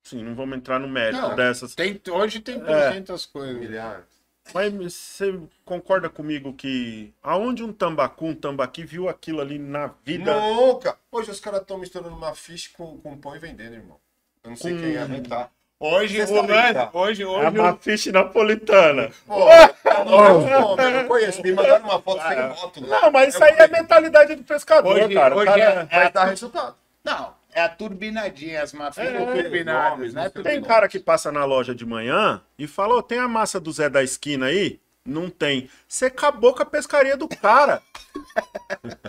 Sim, não vamos entrar no mérito Não, dessas. Tem, hoje tem É. 300 coisas. Milhares. Mas você concorda comigo que aonde um tambacu, um tambaqui viu aquilo ali na vida? Nunca! Hoje os caras estão misturando uma fish com, com pão e vendendo, irmão. Eu não sei Com- quem é, tá? Hoje, o que tá. hoje, É hoje, uma fish napolitana. Pô, eu não, eu não conheço. Me mandaram uma foto sem rótulo. Não, mas isso Eu aí é falei, mentalidade do pescador, Hoje- cara. Hoje cara- é- Vai dar resultado. Não, é a turbinadinha, as mafias É, turbinadas, nomes, né? Tem cara que passa na loja de manhã e fala, ô, tem a massa do Zé da esquina aí? Não tem. Você acabou com a pescaria do cara.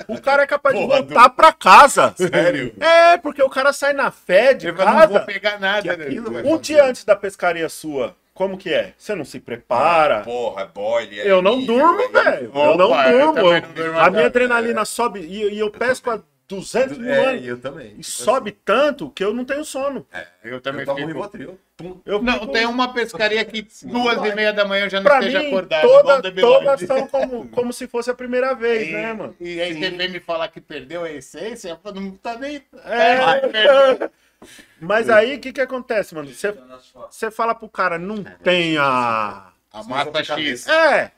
O cara é capaz de Porra, voltar pra casa. Sério? É, porque o cara sai na fé de Eu não vou casa. pegar nada, né? Um dia antes da pescaria sua, como que é? Você não se prepara. Porra, é boile. é Eu não durmo, é velho. Eu não eu durmo. também não durmo a minha adrenalina sobe e, e eu pesco a 200 mil É, anos. eu também. E sobe tanto que eu não tenho sono. Eu também Eu tomo fico... Rivotril. Eu Não, fico- tem uma pescaria que duas e meia da manhã eu já não Pra esteja mim, acordado. toda, todas são como, como se fosse a primeira vez, E, né, mano? e aí Sim. você vem me falar que perdeu a essência, eu falo, não tá nem... É, perdeu. mas aí o que que acontece, mano? Você, você fala pro cara, não tem a. A massa X. É!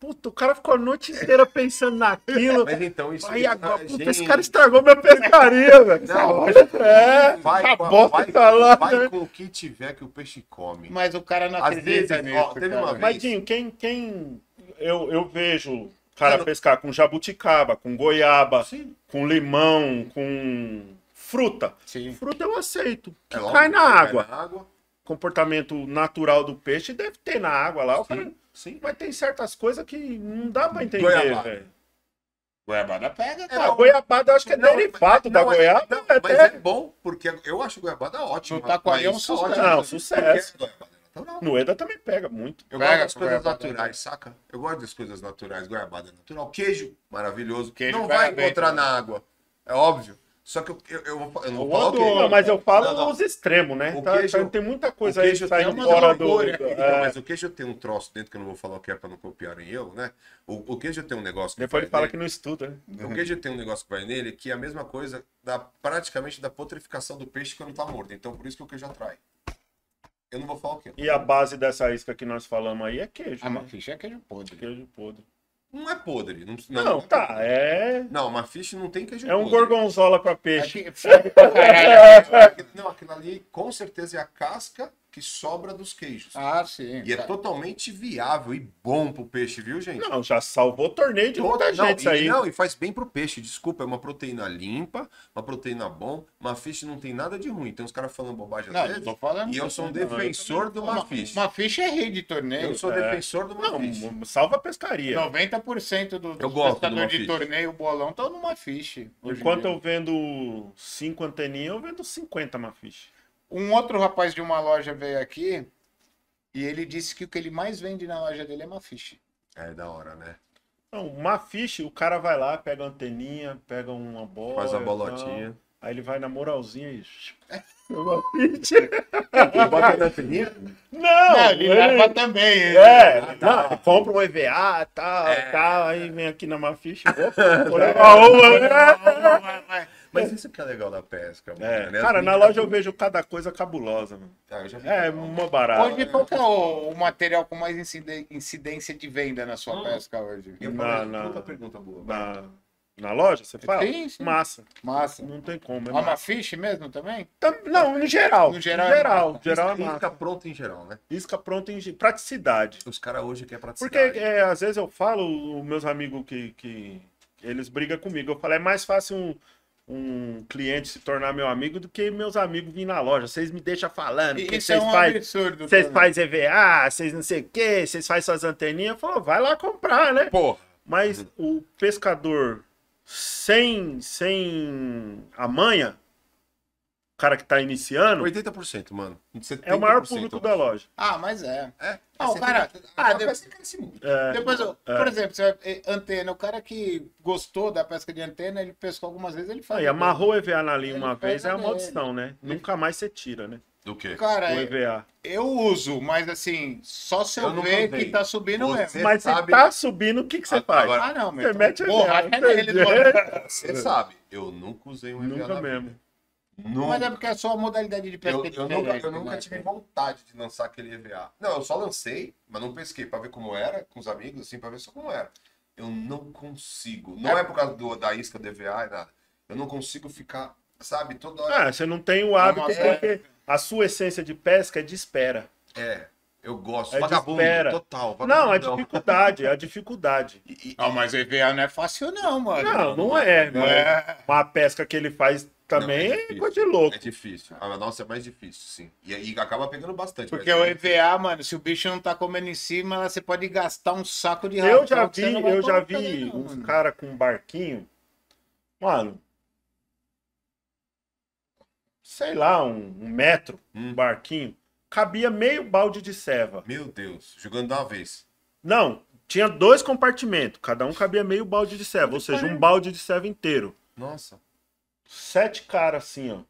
Puta, o cara ficou a noite inteira pensando naquilo. Mas então isso. Aí agora, a puta, gente- esse cara estragou minha pescaria, velho. Não, É, vai, com- bosta vai, tá lá, vai né? com o que tiver que o peixe come. Mas o cara não Às acredita vezes, nisso, ó, teve cara. uma vez- Mas, Dinho, quem, quem eu, eu vejo o cara Cara, pescar com jabuticaba, com goiaba, Sim. com limão, com fruta. Sim. Fruta eu aceito. Que É cai na água. Cai na água. Comportamento natural do peixe deve ter na água lá. O cara... sim. Mas tem certas coisas que não dá pra entender, Goiabada. velho. Goiabada pega, É, cara. A goiabada eu acho que é Não, derivado da não, é- goiaba. não, é mas até- é bom, porque eu acho goiabada ótima. No taquari é um sucesso. ótima, Não, sucesso. é goiabada natural. No EDA também pega muito. Eu Pega gosto das com coisas goiabada, naturais, né? saca? Eu gosto das coisas naturais. Goiabada é natural. Queijo, maravilhoso. Queijo não vai bem encontrar também. na água. É óbio. Só que eu, eu, eu, vou- eu não vou falar queijo. Não, mas eu falo Não, não. os extremos, né? O Tá- queijo- tá- tem muita coisa o aí queijo que sai tem uma fora do. Então, é. mas o queijo tem um troço dentro que eu não vou falar o que é pra não copiarem eu, né? O, o queijo tem um negócio que Depois ele fala nele- que não estuda, né? O queijo tem um negócio que vai nele que é a mesma coisa da praticamente da putrificação do peixe quando tá morto. Então por isso que o queijo atrai. Eu não vou falar o quê? E a base dessa isca que nós falamos aí é queijo. Ah, né? mas ficha é queijo podre. Queijo podre. Não é podre. Não, Não, não, tá, é. Não, uma fish não tem queijo É um podre. gorgonzola pra peixe. Aqui, fede pra caralho. Aquilo- Não, aquilo ali com certeza é a casca que sobra dos queijos. Ah, sim. E é totalmente viável e bom pro peixe, viu, gente? Não, já salvou torneio de muita não, gente e, aí. não, e faz bem pro peixe, desculpa, é uma proteína limpa, uma proteína bom, uma fish não tem nada de ruim. Tem uns caras falando bobagem às Não, vezes. não tô falando. E eu sou um não. defensor de uma Uma, fish. uma ficha é rei de torneio. Eu sou É. defensor de uma Não, salva a pescaria. 90% do, Eu dos gosto de torneio bolão estão numa ficha. hoje em Enquanto eu vendo 5 anteninhas, eu vendo 50 mafiche. Um outro rapaz de uma loja veio aqui e ele disse que o que ele mais vende na loja dele é uma ficha. É da hora, né? Não, uma ficha, o cara vai lá, pega a anteninha, pega uma bola. Faz a bolotinha. Aí ele vai na moralzinha e. Uma ficha. Bota na fininha? Não! Não, ele ele- leva também. ele- É, não, compra um EVA, tal, tal, aí vem aqui na Maficha, opa, vou levar uma, né? Vai, vai. Mas isso que é legal da pesca. É, mano, né? cara, na loja eu vejo cada coisa cabulosa, mano. Ah, eu já vi. É, uma barata. Hoje, qual que é o, o material com mais incidência de venda na sua pesca hoje? Eu Na- falei, na- Puta pergunta boa. Na- na loja, você fala? Sim, sim. Massa. Massa. Não tem como. É Alma fish mesmo também? Tam- Não, no geral. No geral No é geral, massa. geral é Isca pronta em geral, né? Isca pronta em praticidade. Os caras hoje querem Porque praticidade. é, às vezes eu falo, os meus amigos que, que eles brigam comigo, eu falo, é mais fácil um, um cliente se tornar meu amigo do que meus amigos virem na loja. Vocês me deixam falando, Isso é vocês um fazem absurdo. vocês também. fazem EVA, vocês não sei o quê, vocês fazem suas anteninhas. Eu falo, vai lá comprar, né? Porra. Mas o pescador sem, sem a manha, cara que tá iniciando, 80%, mano. é o maior 70%, público da loja. Ah, mas é. É. Ah, o Você cara- ah, a de- pesca cresce muito. É, Depois, eu- É. por exemplo, você vai- eh, antena, o cara que gostou da pesca de antena, ele pescou algumas vezes, ele faz. aí amarrou o EVA na linha Ele uma vez, é a maldição, né? Nunca mais você tira, né? Do quê? Cara, O EVA. eu uso, mas assim, só se eu, Eu ver que tá subindo Você- mesmo. Mas você sabe- tá subindo, o que, que você Ah, faz? agora- Ah, não, Você meu. mete Porra, EVA, é nele. Você sabe, eu nunca usei um EVA Nunca na vida. Nunca. Mas é porque a sua modalidade de pesca Eu, é eu nunca, eu nunca né? tive vontade de lançar aquele EVA. Não, eu só lancei, mas não pesquei pra ver como era, com os amigos, assim, pra ver só como era. Eu não consigo. Não é, por causa do- da isca do EVA e nada. Eu não consigo ficar, sabe, toda hora. Ah, você não tem o hábito É porque a sua essência de pesca é de espera. É, eu gosto. É de vagabundo, espera. total. Não, é dificuldade, é a dificuldade. E- e- Ah, mas o EVA não é fácil, não, mano. Não, não é. Não é. Uma pesca que ele faz também Não, é, difícil. coisa de louco. É difícil. A nossa é mais difícil, sim. E, e acaba pegando bastante. Porque o é EVA, mano, se o bicho não tá comendo em cima, você pode gastar um saco de Eu ração já vi, eu já vi também, não, uns mano. caras com um barquinho. Mano, sei lá, um, um metro, um Hum. barquinho. Cabia meio balde de ceva. Meu Deus, jogando de uma vez. Não, tinha dois compartimentos. Cada um cabia meio balde de ceva. Ou seja, um balde de ceva inteiro. Nossa. Sete caras assim, ó.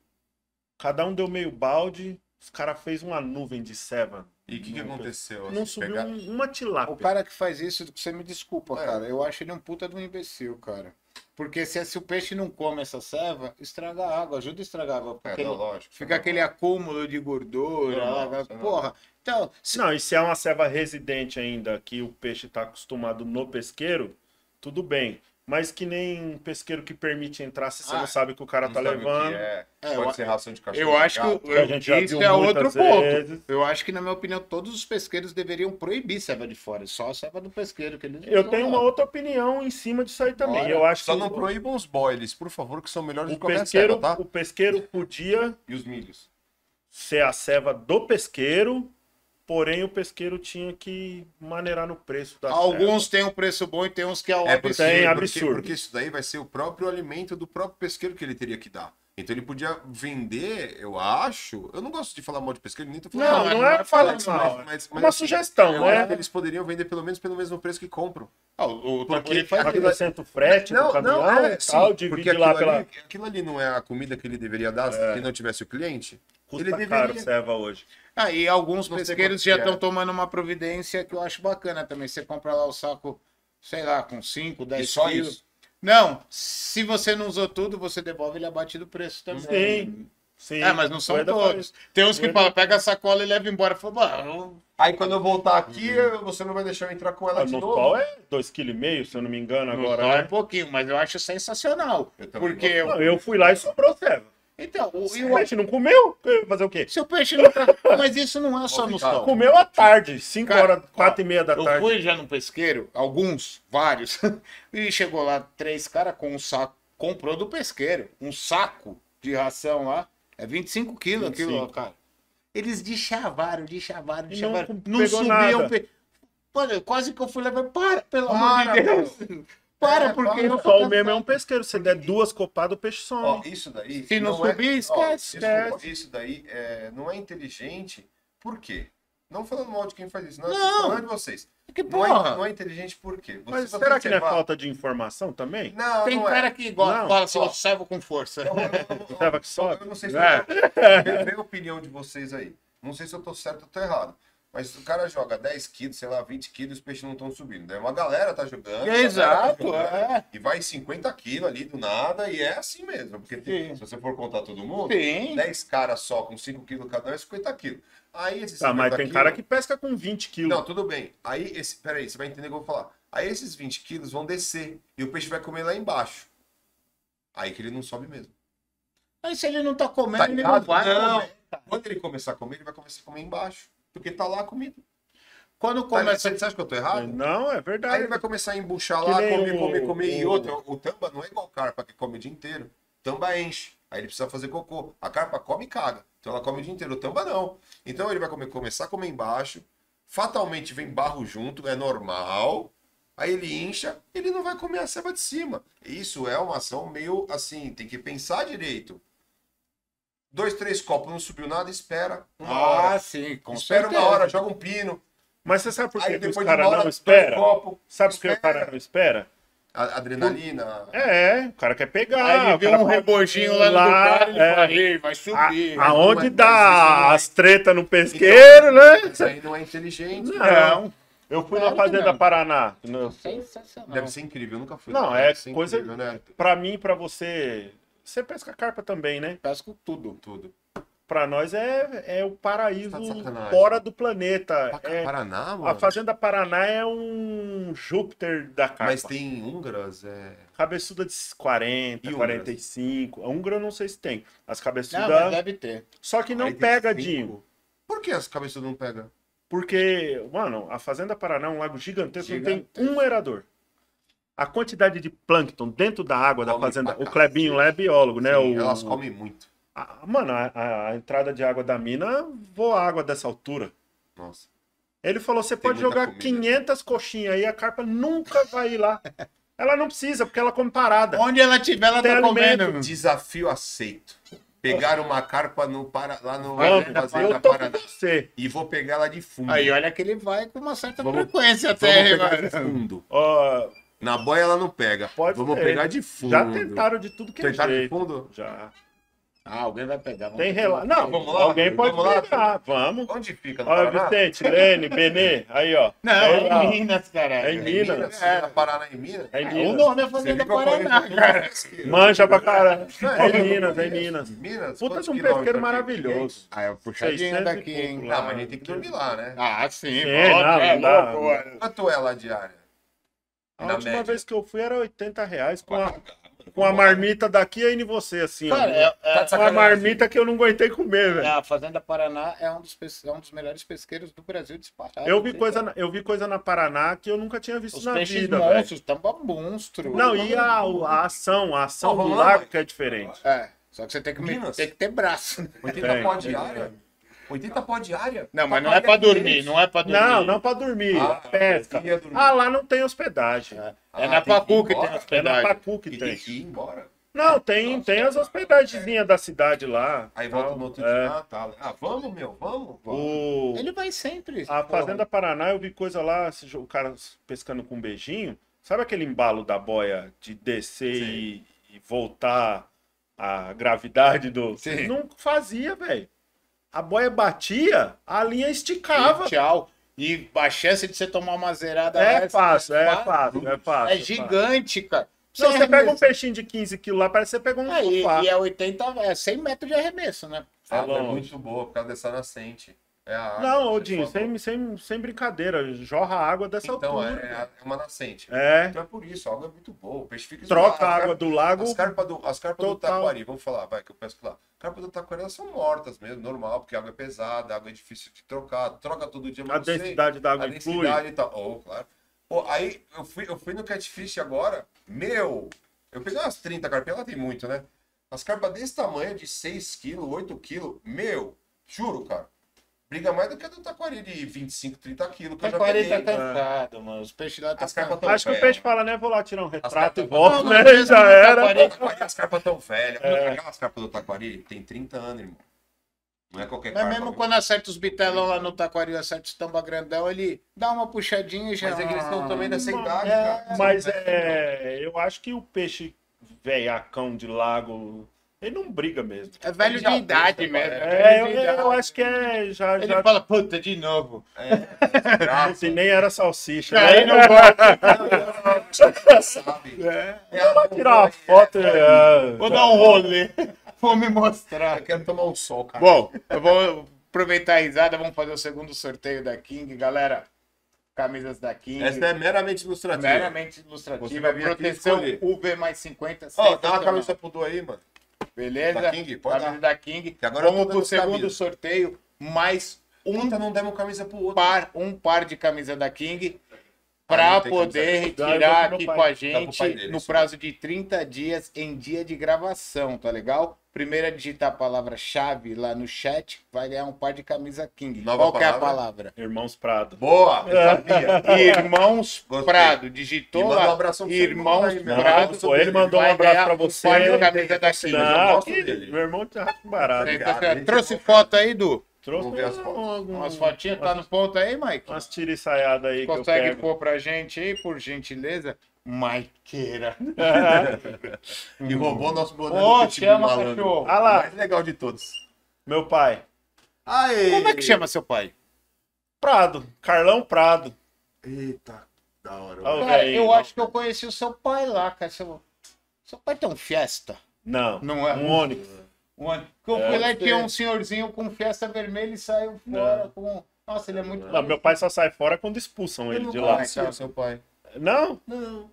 Cada um deu meio balde. Os caras fez uma nuvem de ceva. E o que, que Não- aconteceu? Não assim? subiu Pegar- um- uma tilápia. O cara que faz isso, você me desculpa, É. cara. Eu acho ele um puta de um imbecil, cara. Porque se, se o peixe não come essa ceva, estraga a água, ajuda a estragar a água. É, não, lógico. fica aquele acúmulo de gordura. Normal, lá, isso é porra. Então, se- Não, e se é uma ceva residente ainda, que o peixe está acostumado no pesqueiro, tudo bem. Mas que nem um pesqueiro que permite entrar se você Ah, não sabe o que o cara tá sabe o que leve É. É, Pode eu- ser ração de cachorro. eu acho gato. que a gente já isso viu é outro muitas ponto. vezes. Eu acho que, na minha opinião, todos os pesqueiros deveriam proibir ceva de fora. Só a ceva do pesqueiro. Que eles Eu tenho lá. uma outra opinião em cima disso aí também. Bora. Eu acho Só que não proíbam os boiles, por favor, que são melhores o de qualquer pesqueiro, ceva, tá? o pesqueiro podia E os milhos. ser a ceva do pesqueiro, porém o pesqueiro tinha que maneirar no preço da. Alguns têm um preço bom e tem uns que é o É porque, Tem porque, absurdo. porque isso daí vai ser o próprio alimento do próprio pesqueiro que ele teria que dar. Então ele podia vender, eu acho. Eu não gosto de falar mal de pesqueiro, nem tô falando Não, mal, não não é é falar mal. mas, mas, Uma assim, sugestão, eu né? eles poderiam vender pelo menos pelo mesmo preço que compram. Ah, o o Porque faz. Acrescenta o frete do caminhão é, e tal, sim, divide porque lá aquilo, pela... ali, aquilo ali não é a comida que ele deveria dar se não tivesse o cliente. Custa ele caro deveria- ceva hoje. Ah, e alguns Não pesqueiros já que é. estão tomando uma providência que eu acho bacana também. Você compra lá o saco, sei lá, com 5, 10 só quilos. isso? Não, se você não usou tudo, você devolve ele abate do preço também. Sim. Sim. É, mas não são todos. Tem uns que falam, pega a sacola e leva embora. Fala, "Bah, eu- Aí quando eu voltar aqui, você não vai deixar eu entrar com ela Ah, de No novo. sol é 2,5 kg, se eu não me engano, não agora. dói né? um pouquinho, mas eu acho sensacional. Eu também Porque eu- Não, eu fui lá e sobrou ceva. Então, o, e Se o- peixe não comeu, eu fazer o quê? se o peixe não tá. Mas isso não é só no sol. Comeu à tarde, 5 Cara, horas, 4 e meia da Eu tarde. fui já no pesqueiro, alguns, vários, e chegou lá três caras com um saco, comprou do pesqueiro, um saco de ração lá, é 25 quilos 25. aquilo, cara. Eles deschavaram, deschavaram, E deschavaram. não Não, subiam. nada. Pe... Mano, quase que eu fui levar. Para, pelo amor de Deus. Para, É, porque O sol mesmo é um pesqueiro. Se der duas copadas, o peixe some. Ó, isso daí. Se não é- subir, ó, esquece, desculpa, esquece. Isso daí é, não é inteligente. Por quê? Não falando mal de quem faz isso, não, Não. falando de vocês. Que Não é, porra. não é inteligente por quê? Você- Mas será que não é observar- falta de informação também? Não, Tem não cara é. que Não. fala assim, Ó. eu servo com força. Eu- eu- eu- eu- não sei se É. eu. Vê a opinião de vocês aí. Não sei se eu tô certo ou tô errado. Mas o cara joga 10 quilos, sei lá, 20 quilos, os peixes não estão subindo. Daí uma galera tá jogando. a galera tá Exato, jogando, é. E vai 50 quilos ali do nada, e é assim mesmo. Porque Sim. se você for contar todo mundo, Sim. 10 caras só com 5 quilos cada um é 50 quilos. Aí esses Tá, mas 50 tem quilos- cara que pesca com 20 quilos. Não, tudo bem. Aí, esse, peraí, você vai entender o que eu vou falar. Aí esses 20 quilos vão descer e o peixe vai comer lá embaixo. Aí que ele não sobe mesmo. Aí se ele não tá comendo, Tá ele não vai Não. comer. Quando ele começar a comer, ele vai começar a comer embaixo. Porque tá lá a comida. Quando Tá, começa... você acha que eu tô errado? Não, é Aí verdade. ele vai começar a embuchar lá, comer, o- comer, comer. E o- outra, o tamba não é igual carpa que come o dia inteiro. Tamba enche. Aí ele precisa fazer cocô. A carpa come e caga. Então ela come o dia inteiro. O tamba não. Então ele vai comer, começar a comer embaixo. Fatalmente vem barro junto, é normal. Aí ele incha, ele não vai comer a ceba de cima. Isso é uma ação meio assim, tem que pensar direito. Dois, três copos, não subiu nada, espera uma Ah, hora. sim, com espera certeza. uma hora, joga um pino. Mas você sabe por Aí que, que caras hora, não dois esperam? copos. Sabe por que o espera. cara não espera? A- Adrenalina. É, o cara quer pegar. Aí ele o vê cara um rebojinho lá no Lá, do cara, ele é. fala, "Ih, vai A- subir. aonde mas- mas dá não é- as tretas no pesqueiro, né? Isso aí não é inteligente. Não. Eu fui Claro na Fazenda não. Paraná. No- Sensacional. Deve ser incrível, eu nunca fui. Não, é coisa- incrível, né? Pra mim, pra você. Você pesca carpa também, né? Pesco tudo. Tudo. Pra nós é, é o paraíso Tá fora do planeta. É- Paraná, mano. a Fazenda Paraná é um Júpiter da carpa. Mas tem húngaras, é. Cabeçuda de 40, E húngaras? 45. A húngara eu não sei se tem. As Não, cabeçudas. mas deve ter. Só que não 45. pega, Dinho. Por que as cabeças não pegam? Porque, mano, a Fazenda Paraná é um lago gigantesco, não tem Gigantesco. um erador. A quantidade de plâncton dentro da água da Come fazenda. pra O Clebinho lá é biólogo, né? Sim, o, Elas comem muito. a- mano, a, a- entrada de água da mina voa água dessa altura. Nossa. Ele falou: você pode jogar comida. 500 coxinhas aí, a carpa nunca vai ir lá. Ela não precisa, porque ela come parada. Onde ela tiver, ela Tem tá alimento. comendo. Desafio aceito. Pegar uma carpa no para... lá no Vamos, Fazenda eu tô Paraná. você. E vou pegar ela de fundo. Aí olha que ele vai com uma certa Vamos- frequência Vamos até, pegar de fundo. Ó, Na boia ela não pega. Pode Vamos ser. pegar de fundo. já tentaram de tudo que é Tentaram de jeito. fundo? Já. Ah, alguém vai pegar. Tem relato. Não, Vamos lá? alguém pode Vamos lá? pegar. Vamos. Onde fica? No Olha, Paraná? Vicente, Lene, Benê, aí, ó. Não, É, é em Minas, caralho. É em Em Minas. Minas? É. Na Paraná em Minas? É em O Minas. nome é Você Fazenda viu que eu Paraná, cara. Manja pra caralho. É, É eu Minas, é conheço. Minas. Minas? Puta de um pesqueiro maravilhoso. Ah, é puxadinho 600 daqui, hein? lá. Não, mas a gente tem que dormir lá, né? Ah, sim. É, não, é louco. Quanto é lá diária? A Na última média. vez que eu fui era 80 reais com a, com a marmita daqui aí em você, assim, Cara, ó. é, é- Tá de Com a sacanagem. marmita que eu não aguentei comer, é, velho. a Fazenda Paraná é um dos, pes- é um dos melhores pesqueiros do Brasil disparado. Eu vi, Tem- coisa, na- eu vi coisa na Paraná que eu nunca tinha visto Os na peixes vida, monstros, tamba monstro. Não, e a, a ação, a ação Ó, do lago que é diferente. É, só que você tem que, tem que ter braço. né? 80 Tem. pó diária? 80 pó diária? Não, mas não é pra dormir, não é pra dormir. Não, não pra dormir, Ah, pesca. eu ia dormir. Ah, lá não tem hospedagem. É, Ah, é na tem que Pacu que tem embora? É na hospedagem. Pacu que tem. tem que ir embora. Não, tem, tem as hospedagenzinhas da cidade lá. Aí volta no outro é. dia. Ah, tá. Ah, vamos, meu, vamos. O... Ele vai sempre. A Fazenda Paraná, eu vi coisa lá, o cara pescando com um beijinho. Sabe aquele embalo da boia de descer e, e voltar a gravidade do. Sim. Não fazia, velho. A boia batia, a linha esticava. E tchau. E a chance de você tomar uma zerada É dessa fácil, é fácil, é fácil. É gigante, cara. Não, você pega um peixinho de 15 quilos lá, parece que você pegou um É, e, e é 80, é 100 metros de arremesso, né? Ah, é longe. muito boa por causa dessa nascente. É água, Não, falou. sem, sem, sem brincadeira, jorra água dessa Então, altura. é, é uma nascente. É, Então é por isso, a água é muito boa. O peixe fica troca isolado. a As água do lago. As carpas do, as carpas do taquari, vamos falar, vai, que eu pesco lá. Carpas do taquari, elas são mortas mesmo, normal, porque a água é pesada, a água é difícil de trocar, troca todo dia, A não sei, densidade da água a influi. densidade e tal. Oh, claro. Pô, aí eu fui, eu fui no catfish agora, meu, eu peguei umas 30 carpinhas, lá tem muito, né? As carpas desse tamanho, de 6 kg, 8 kg, meu, juro, cara, briga mais do que a do taquari de 25, 30 kg, que eu já Taquari tá peguei. cansado, mano. Os peixes lá tá As carpas cansados. tão Acho que o peixe fala, né? Vou lá tirar um retrato e volto, Não, né? mas Já era. taquari- Taquari, as carpas tão velhas. É. Aquelas carpas do taquari tem 30 anos, irmão. Não é qualquer Mas mesmo quando acerta os bitelão lá no taquari, acerta os tamba grandão, ele dá uma puxadinha e já... Mas é que eles estão também nessa idade, É, cara. Mas é, eu acho que o peixe velhacão de lago, ele não briga mesmo. É velho de idade fez, mesmo. é. É, eu, eu acho que é já, Ele já fala, puta, de novo. assim, nem era salsicha. Aí né? não gosta. sabe? É. É, Vai tirar uma foto. é, Vou dar um rolê. Vou me mostrar. Eu quero tomar um sol, cara. Bom, eu vou aproveitar a risada, vamos fazer o segundo sorteio da King. Galera, camisas da King. Essa é meramente ilustrativa. meramente Você ilustrativa. vai vir aqui Proteção. UV mais 50. Ó, dá uma camisa pro Du aí, mano. Beleza? da King? Pode camisa dar. da King. Que agora Vamos pro segundo camisa. sorteio, mais um Puta, não demos camisa pro outro. par, um par de camisa da King para não poder retirar aqui com a pro gente dele, no isso. prazo de 30 dias em dia de gravação, tá legal? Primeiro a digitar a palavra-chave lá no chat, vai ganhar um par de camisa King. Nova Qual que é a palavra? palavra? Irmãos Prado. Boa, eu sabia. Irmãos Gostei. Prado, E digitou um lá. pro seu Irmãos irmão aí. Prado. Pô, ele mandou um abraço ganhar pra um você. par de camisa da King. mas eu Não, gosto dele. meu irmão tá barato. Obrigado, Tá- gente. Trouxe foto aí, Du? Trouxe Vamos ver as fotos. algum- Umas fotinhas, tá no ponto aí, Mike? umas tiriçaiadas aí que eu Consegue pego. pôr pra gente aí, por gentileza? Maiqueira. E roubou nosso boné Ô, do Pitbull chama, malandro. cachorro. Ah O lá, mais legal de todos. meu pai. Aê! Como é que chama seu pai? Prado, Carlão Prado. Eita, da hora. O Cara, eu acho que eu conheci o seu pai lá, cara. Seu, seu pai tem um Fiesta. Não, Não é? um Onix. Um, que eu É, fui lá e tinha um senhorzinho com Fiesta vermelha e saiu fora com... Nossa, ele é muito... Não, meu pai só sai fora quando expulsam ele não de lá. conhecia o seu pai. Não, Não.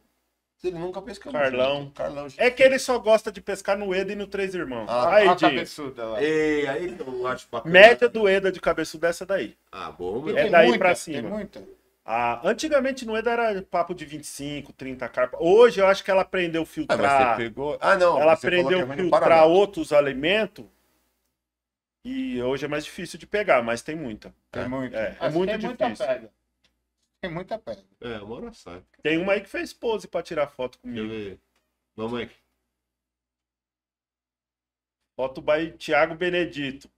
Ele nunca pescou. Carlão. junto. Carlão. é que ele só gosta de pescar no Eda e no Três Irmãos. Ah, aí, a Dinho. cabeçuda lá. Ei, aí eu acho bacana. Média do Eda de cabeçudo dessa daí. Ah, bom, meu. E É tem daí muita, pra Tem cima. muita. Ah, antigamente no Eda era papo de 25, 30 carpas. Hoje eu acho que ela aprendeu a Ah, mas filtrar. você pegou. Ah, não. ela você falou aprendeu a é filtrar outros alimentos. E hoje é mais difícil de pegar, mas tem muita. Tem É. muita. É, é muito tem muita difícil. pedra. Tem muita pedra. É, uma hora sai. Tem uma aí que fez pose pra tirar foto Deixa eu comigo. ver. Vamos aqui. Foto by Thiago Benedito.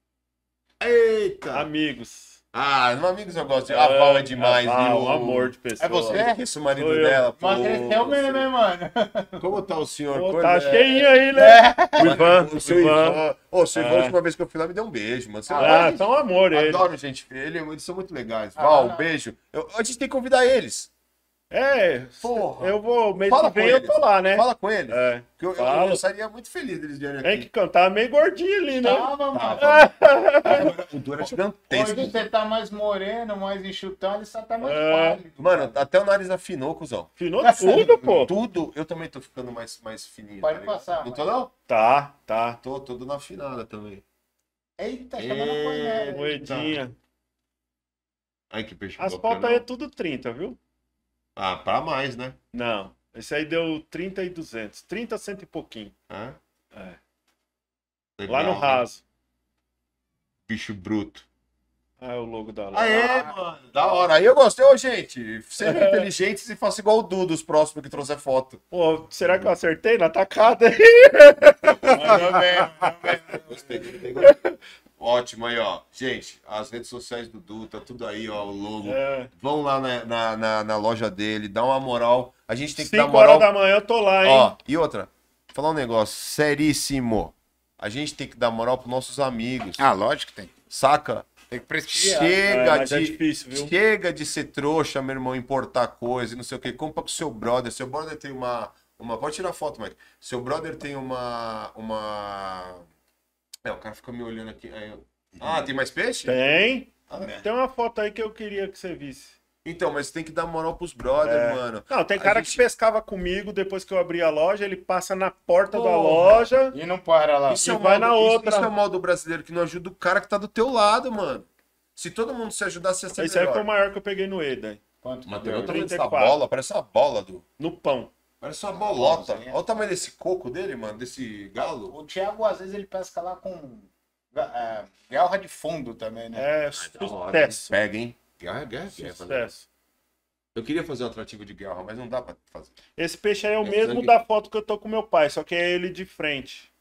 Eita! Amigos. Ah, no Amigos eu gosto de. A Val é demais, Aval, viu? um amor de pessoa. É você? Isso, o marido Sou eu. dela. pô. Mas esse é o mesmo, hein, mano? Como tá o senhor? Pô, tá cheinho aí, né? O Ivan. O seu Ivan. Ivan. Ô, o seu Ivan, a É. última vez que eu fui lá, me deu um beijo, mano. Você Ah, são amor ele. Adoro gente. Ele, eles são muito legais. Ah, Val, não. beijo. Eu- a gente tem que convidar eles. É, Porra. eu vou, mês Fala que vem com eu tô lá, né? Fala com eles. É. Que eu, eu, eu seria muito feliz deles vierem Tem aqui. que cantar meio gordinho ali, né? Tava, mano. Agora, o Dura é Hoje gigantesco. você tá mais moreno, mais enxutado, e você tá mais É. pálido. Mano, até o nariz afinou, cuzão. Finou tudo, pô. Tudo, eu também tô ficando mais, mais fininho. Pode tá passar, Não tô, não? Tá, tá. Tô, tô dando afinada também. Eita, chamando a panela. Moedinha. Ai, que peixe As fotos aí é tudo 30, viu? Ah, pra mais, né? Não. Esse aí deu 30 e 200. 30, cento e pouquinho. É? É. Legal, Lá no né? raso. Bicho bruto. Ah, é o logo da loja. Aê, mano. Da hora. Aí eu gostei, ô, gente. Sejam inteligentes e façam igual o Dudu, os próximos que trouxer foto. Pô, será que eu acertei na tacada aí? Gostei, gostei, gostei. Ótimo aí, ó. Gente, as redes sociais do Dudu, tá tudo aí, ó, o logo. É. Vão lá na, na, na, na loja dele, dá uma moral. A gente tem que dar 5 moral. horas da manhã eu tô lá, hein? Ó, e outra, vou falar um negócio seríssimo. A gente tem que dar moral pros nossos amigos. Ah, lógico que tem. Saca? Tem que prestigiar. Chega É, mas de. é difícil, viu? Chega de ser trouxa, meu irmão, importar coisa e não sei o que. Compra com seu brother. Seu brother tem uma. uma... Pode tirar foto, Mike. Seu brother tem uma. Uma. É, o cara fica me olhando aqui. Aí eu- Ah, tem mais peixe? Tem. Ah, é. Tem uma foto aí que eu queria que você visse. Então, mas tem que dar moral pros brothers, É. mano. Não, tem A cara gente- que pescava comigo depois que eu abri a loja, ele passa na porta da Porra. loja. E não para lá. Isso E é o vai na do- outra. Isso é o mal do brasileiro que não ajuda o cara que tá do teu lado, mano. Se todo mundo se ajudasse, ia ser Esse aí melhor. foi o maior que eu peguei no EDA? Quanto Mas tem deu? o tamanho dessa 34. bola, parece uma bola, do. No pão. Parece uma bolota. Olha o tamanho desse coco dele, mano, desse galo. O Thiago, às vezes, ele pesca lá com é, galra de fundo também, né? É sucesso. Pega, hein? Guerra, guerra, guerra. Sucesso. Eu queria fazer um atrativo de guerra, mas não dá pra fazer. Esse peixe aí é o É mesmo sangue. da foto que eu tô com meu pai, só que é ele de frente.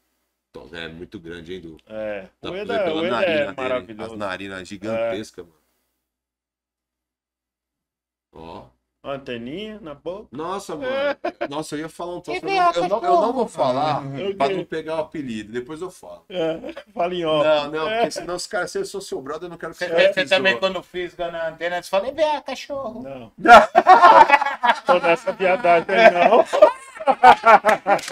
Então, é muito grande, hein, Du? É. Dá O Eda, pela o Eda narina é dele, maravilhoso. As narinas gigantescas, mano. Ó. Anteninha na boca. Nossa, mano. Nossa, eu ia falar um troço, eu, não- eu não, eu não vou falar O pra não pegar o apelido. Depois eu falo. É. Fala em off. Não, não, porque senão os caras, se eu sou seu brother, eu não quero que Você, você você também, quando fisga na antena, você fala, vem, cachorro. Não. Tô nessa viadagem aí, não.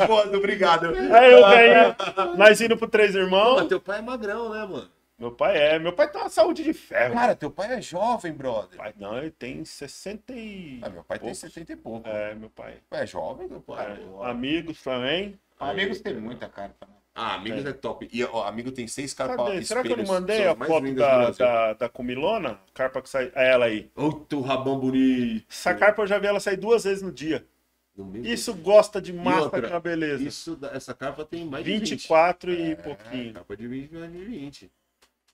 Foda, obrigado. Aí eu venho, nós indo pro Três Irmãos. Mas teu pai é magrão, né, mano? Meu pai é. Meu pai tem uma saúde de ferro. Cara, teu pai é jovem, brother. Pai, não, ele tem 60 e. Ah, meu pai tem poucos. 70 e pouco. É, meu pai. É jovem, meu pai. É, amigos também. Amigos tem muita carta, né? Ah, amigos é, top. E ó, amigo tem seis carpas? Será que eu não mandei a foto da, da, da Comilona? Carpa que sai. É ela aí. Teu rabão bonito. Essa carpa eu já vi ela sair duas vezes no dia. No Isso gosta de massa outra, com a beleza. Isso, essa capa tem mais de 20. 24 e É, pouquinho. capa de 20, mais de 20.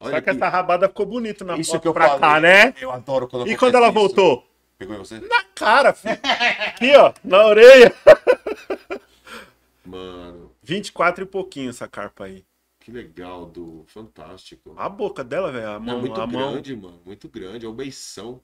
Só que essa rabada ficou bonita na Isso foto que eu pra falei. cá, né? Eu adoro quando E quando ela isso. voltou? Pegou em você? Na cara, filho. Aqui, ó, na orelha. Mano, 24 e pouquinho essa carpa aí. que legal, do Fantástico. A boca dela, velho, a é mão, muito a mão. grande, mano. Muito grande. É o beição.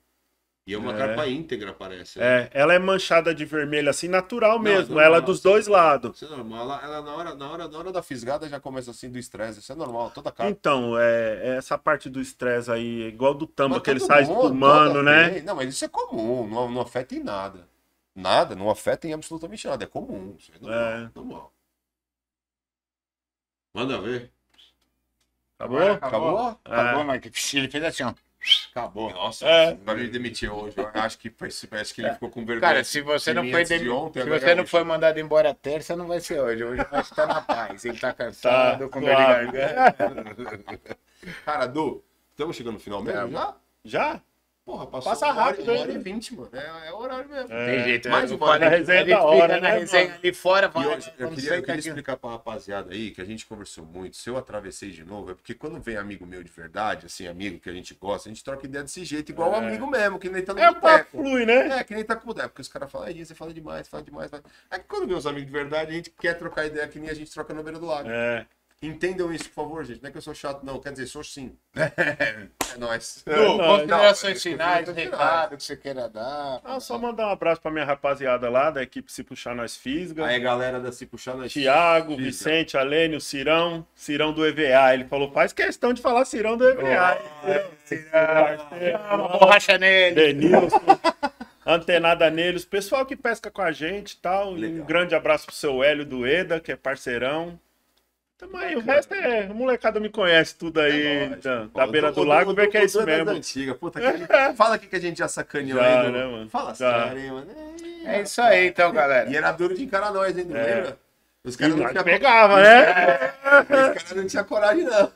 E é uma É. carpa íntegra, parece. né? É, ela é manchada de vermelho assim, natural Não, mesmo. não, ela é dos é dois lados. Isso é normal. Ela, ela na, hora, na, hora, na hora da fisgada já começa assim do estresse. Isso é normal, toda carpa. Então, é, é essa parte do estresse aí, é igual do tamba, Mas que ele sai espumando, né? vez. Não, mas isso é comum, não, não afeta em nada. Nada, não afeta em absolutamente nada. É comum. Isso é normal. É. normal. Manda ver. Acabou? Acabou? Acabou, É. mas ele fez assim, ó. Acabou. Nossa, É. agora ele demitiu hoje. Eu acho que, foi- acho que ele ficou com vergonha. Cara, se você não foi, antes de demi- ontem, se você é não foi mandado embora terça, não vai ser hoje. Hoje vai estar na paz. Ele tá cansado, Tá, com dor de suave. garganta. Cara, Du, estamos chegando no final mesmo? É. Já? Já? Porra, passou Passa uma hora- rápido, hora hein? e vinte, mano. É, é o horário mesmo. É. Tem jeito, mais né? uma na a gente- resenha gente da hora, fica né, na resenha mano? ali fora, vai, hoje, eu queria, eu queria explicar pra rapaziada aí que a gente conversou muito. Se eu atravessei de novo, é porque quando vem amigo meu de verdade, assim, amigo que a gente gosta, a gente troca ideia desse jeito, igual É. amigo mesmo, que nem tá no É boteco. flui, né? É, que nem tá com o boteco, porque os caras falam, aí você fala demais, fala demais. Fala... É que quando vem os amigos de verdade, a gente quer trocar ideia que nem a gente troca no beira do lago. É. Entendam isso, por favor, gente. Não é que eu sou chato, não. Quer dizer, sou sim. É nóis. Du, não, considerações finais, recado que você queira dar. Ah, só mandar um abraço pra minha rapaziada lá, da equipe Se Puxar Nós Fisga. Aí, galera da Se Puxar Nós Tiago, Fisga. Vicente, Alênio, Cirão, Cirão do EVA. Ele falou, faz questão de falar Cirão do EVA. Uma borracha nele. Denilson, antenada neles, pessoal que pesca com a gente e tal. E um Legal. grande abraço pro seu Hélio do EDA, que é parceirão. Tamo aí, o resto é. A molecada me conhece tudo aí É da, Pô, da o beira do lago, vê que é isso é mesmo. antigas. Puta, que Fala aqui que a gente já sacaneou Já, aí. Né, mano? Fala Já. sério, mano. É isso aí, então, galera. E era duro de encarar nós, hein? Não É. lembra? Os caras não tinham pegava, né? Os caras não tinham coragem, não.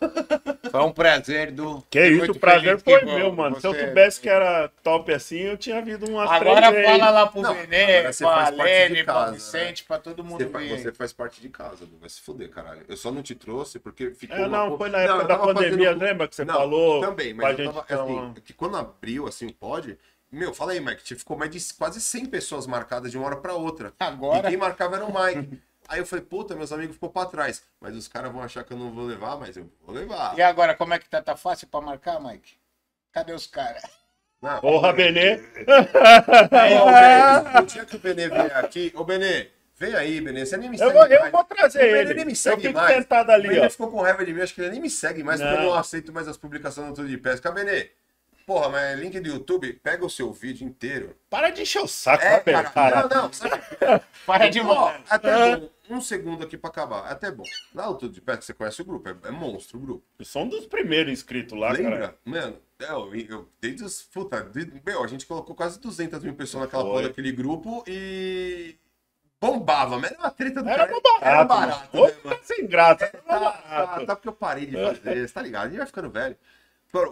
Foi um prazer, Du. Que isso, muito o prazer foi que meu, mano. Se eu soubesse que era top assim, eu tinha vindo umas Agora três fala lá pro Não, Benê, agora pra faz parte de Lene, pra casa, né? Vicente, pra todo mundo Você, vir. você faz parte de casa, Du. Vai se fuder, caralho. Eu só não te trouxe porque ficou. É, uma não, foi na Não, época eu da pandemia, fazendo- lembra que você Não, falou? Também, pra mas eu gente tava, assim, uma- que quando abriu assim o pod, meu, fala aí, Mike, te ficou mais de quase 100 pessoas marcadas de uma hora pra outra. Agora- E quem marcava era o Mike. Aí eu falei, puta, meus amigos ficou pra trás. Mas os caras vão achar que eu não vou levar, mas eu vou levar. E agora, como é que tá? Tá fácil pra marcar, Mike? Cadê os caras? Não, Porra, Benê. Ó, o Benê, o dia que o Benê vier aqui, ô Benê, vem aí, Benê, você nem me Eu segue eu mais. vou trazer O Benê ele. nem me Eu segue fico mais. sentado O ali, Benê ó. ficou com raiva de mim, acho que ele nem me segue mais, porque eu Não. não aceito mais as publicações do Tudo de Pesca. Benê, porra, mas link do YouTube, pega o seu vídeo inteiro. Para de encher o saco, É, cara, não, não, sabe é? Para de Ó, mandar. até bom, um segundo aqui pra acabar, até bom. Lá no Tudo de Pesca, você conhece o grupo, é, é monstro o grupo. Eu sou um dos primeiros inscritos lá, Lembra? cara. Mano, é, eu, eu, desde os. Puta, meu, a gente colocou quase 200 mil pessoas naquela porra daquele grupo e. Bombava, mas era uma treta do Era cara. uma barata, Era barato, né, tá sem graça. Tá Tá, barato. tá, tá porque eu parei de fazer, você tá ligado? A gente vai ficando velho.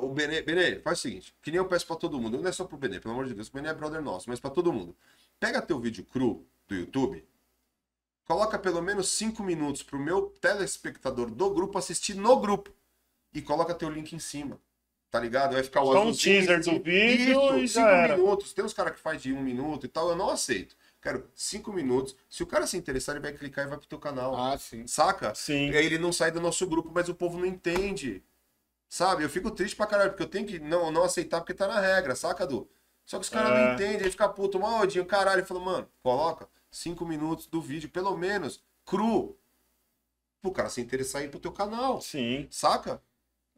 O Benê, Benê, faz o seguinte, que nem eu peço pra todo mundo, não é só pro Benê, pelo amor de Deus, o Benê é brother nosso, mas pra todo mundo. Pega teu vídeo cru do YouTube, coloca pelo menos 5 minutos pro meu telespectador do grupo assistir no grupo e coloca teu link em cima. Tá ligado? Vai ficar o Só um teaser do vídeo e já cinco era. minutos. Tem uns caras que faz de um minuto e tal, eu não aceito. Quero cinco minutos. Se o cara se interessar, ele vai clicar e vai pro teu canal. Ah, sim. Saca? Sim. E aí ele não sai do nosso grupo, mas o povo não entende. Sabe? Eu fico triste pra caralho, porque eu tenho que não, não aceitar porque tá na regra, saca, Du? Só que os caras É. não entendem, aí fica puto, uma odinho, caralho. Falou, mano, coloca cinco minutos do vídeo, pelo menos, cru. Pro cara se interessar aí pro teu canal, Sim. saca?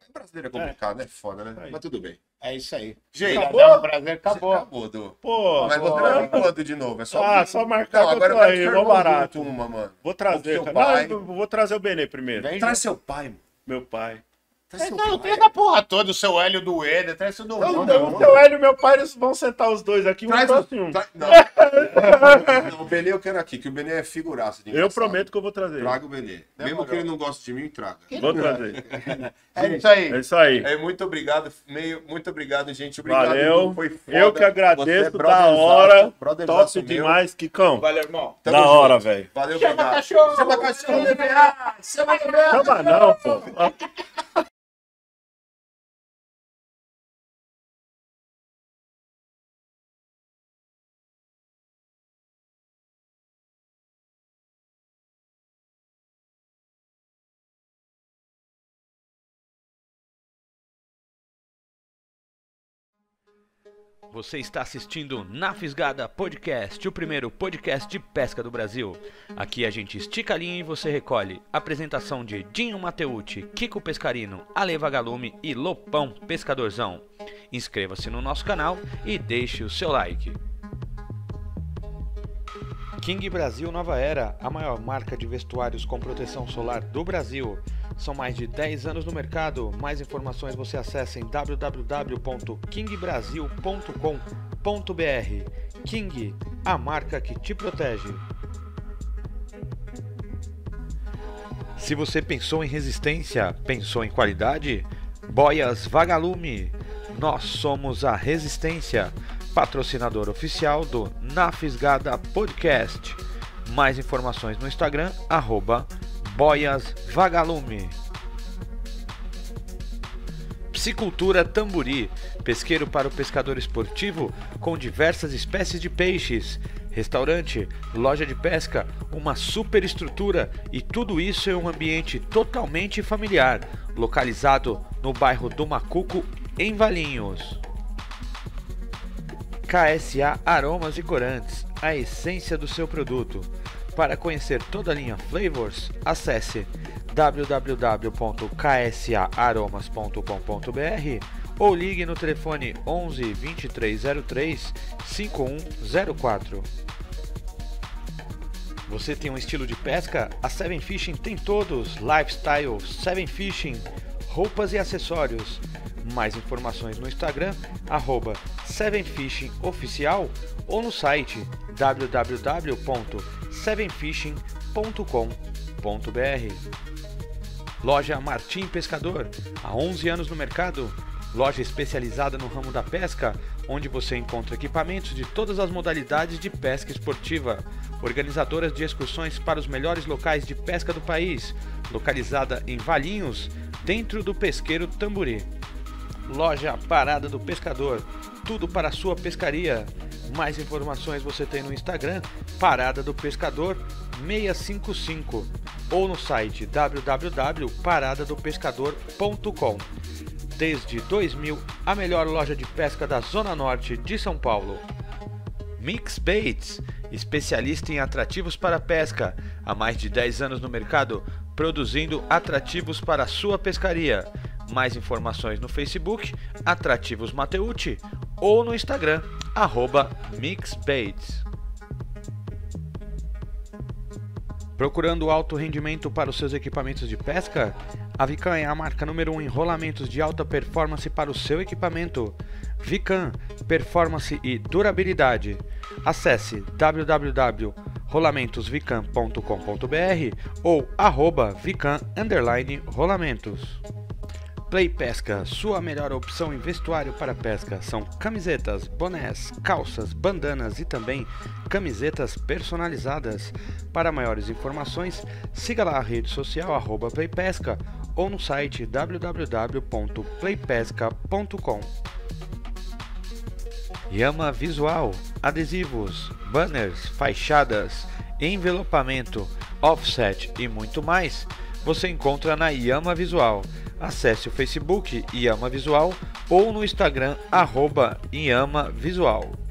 É brasileiro é complicado, né? Foda, né? Aí. Mas tudo bem. É isso aí. Gente, Acabou? acabou? Um prazer, acabou. Acabou, Du. Pô, Mas você vai vir quando de novo? É só Ah, só marcar Não, que eu agora tô vai aí, mó barato. Uma, mano. Vou trazer, seu cara. pai. Não, eu vou trazer o Benê primeiro. Vem Traz seu pai, mano. Meu pai. Traz seu Não, tem essa porra toda, o seu Hélio do Eder, traz tudo Não, mundo. não, o seu Hélio e meu pai, eles vão sentar os dois aqui, um Traz próximo o... um. tra- Não. não, o Benê eu quero aqui, que o Benê é figuraça Eu prometo que eu vou trazer. Traga o Benê. Mesmo que ele não goste de mim, traga. Vou trazer. É isso aí. É isso aí. É, muito obrigado, meio, muito obrigado, gente. Obrigado, Valeu. Foi foda. Eu que agradeço, Você é da hora. Top demais, Kikão. Valeu, irmão. Tamo Da junto. hora, velho. Valeu, Chama obrigado. cachorro! Chama cachorro! Chama não, pô. Você está assistindo Na Fisgada Podcast, o primeiro podcast de pesca do Brasil. Aqui a gente estica a linha e você recolhe. Apresentação de Dinho Mateucci, Kiko Pescarino, Ale Vagalume e Lopão Pescadorzão. Inscreva-se no nosso canal e deixe o seu like. King Brasil Nova Era, a maior marca de vestuários com proteção solar do Brasil. São mais de 10 anos no mercado. Mais informações você acessa em www.kingbrasil.com.br. King, a marca que te protege. Se você pensou em resistência, pensou em qualidade? Boias Vagalume. Nós somos a Resistência, patrocinador oficial do Na Fisgada Podcast. Mais informações no Instagram, arroba Boias Vagalume. Psicultura Tamburi, pesqueiro para o pescador esportivo com diversas espécies de peixes. Restaurante, loja de pesca, uma super estrutura e tudo isso em um ambiente totalmente familiar, localizado no bairro do Macuco, em Valinhos. KSA Aromas e Corantes, a essência do seu produto. Para conhecer toda a linha Flavors, acesse www.ksaaromas.com.br ou ligue no telefone 11 2303 5104. Você tem um estilo de pesca? A Seven Fishing tem todos: lifestyle, Seven Fishing, roupas e acessórios. Mais informações no Instagram, arroba Seven Fishing Oficial ou no site www.sevenfishing.com.br. Loja Martim Pescador, há 11 anos no mercado. Loja especializada no ramo da pesca, onde você encontra equipamentos de todas as modalidades de pesca esportiva. Organizadoras de excursões para os melhores locais de pesca do país, localizada em Valinhos, dentro do pesqueiro Tamburi. Loja Parada do Pescador, tudo para a sua pescaria. Mais informações você tem no Instagram, Parada do Pescador 655 ou no site www.paradadopescador.com. Desde 2000, a melhor loja de pesca da Zona Norte de São Paulo. Mix Baits, especialista em atrativos para pesca, há mais de 10 anos no mercado, produzindo atrativos para sua pescaria. Mais informações no Facebook, Atrativos Mateucci, ou no Instagram, arroba Mixbaits. Procurando alto rendimento para os seus equipamentos de pesca? A Vican é a marca número 1 um em rolamentos de alta performance para o seu equipamento. Vican, performance e durabilidade. Acesse www.rolamentosvican.com.br ou arroba Vican rolamentos. Play Pesca, sua melhor opção em vestuário para pesca. São camisetas, bonés, calças, bandanas e também camisetas personalizadas. Para maiores informações, siga lá a rede social arroba Playpesca ou no site www.playpesca.com. Yama Visual, adesivos, banners, fachadas, envelopamento, offset e muito mais, você encontra na Yama Visual. Acesse o Facebook Yama Visual ou no Instagram arroba Yama Visual.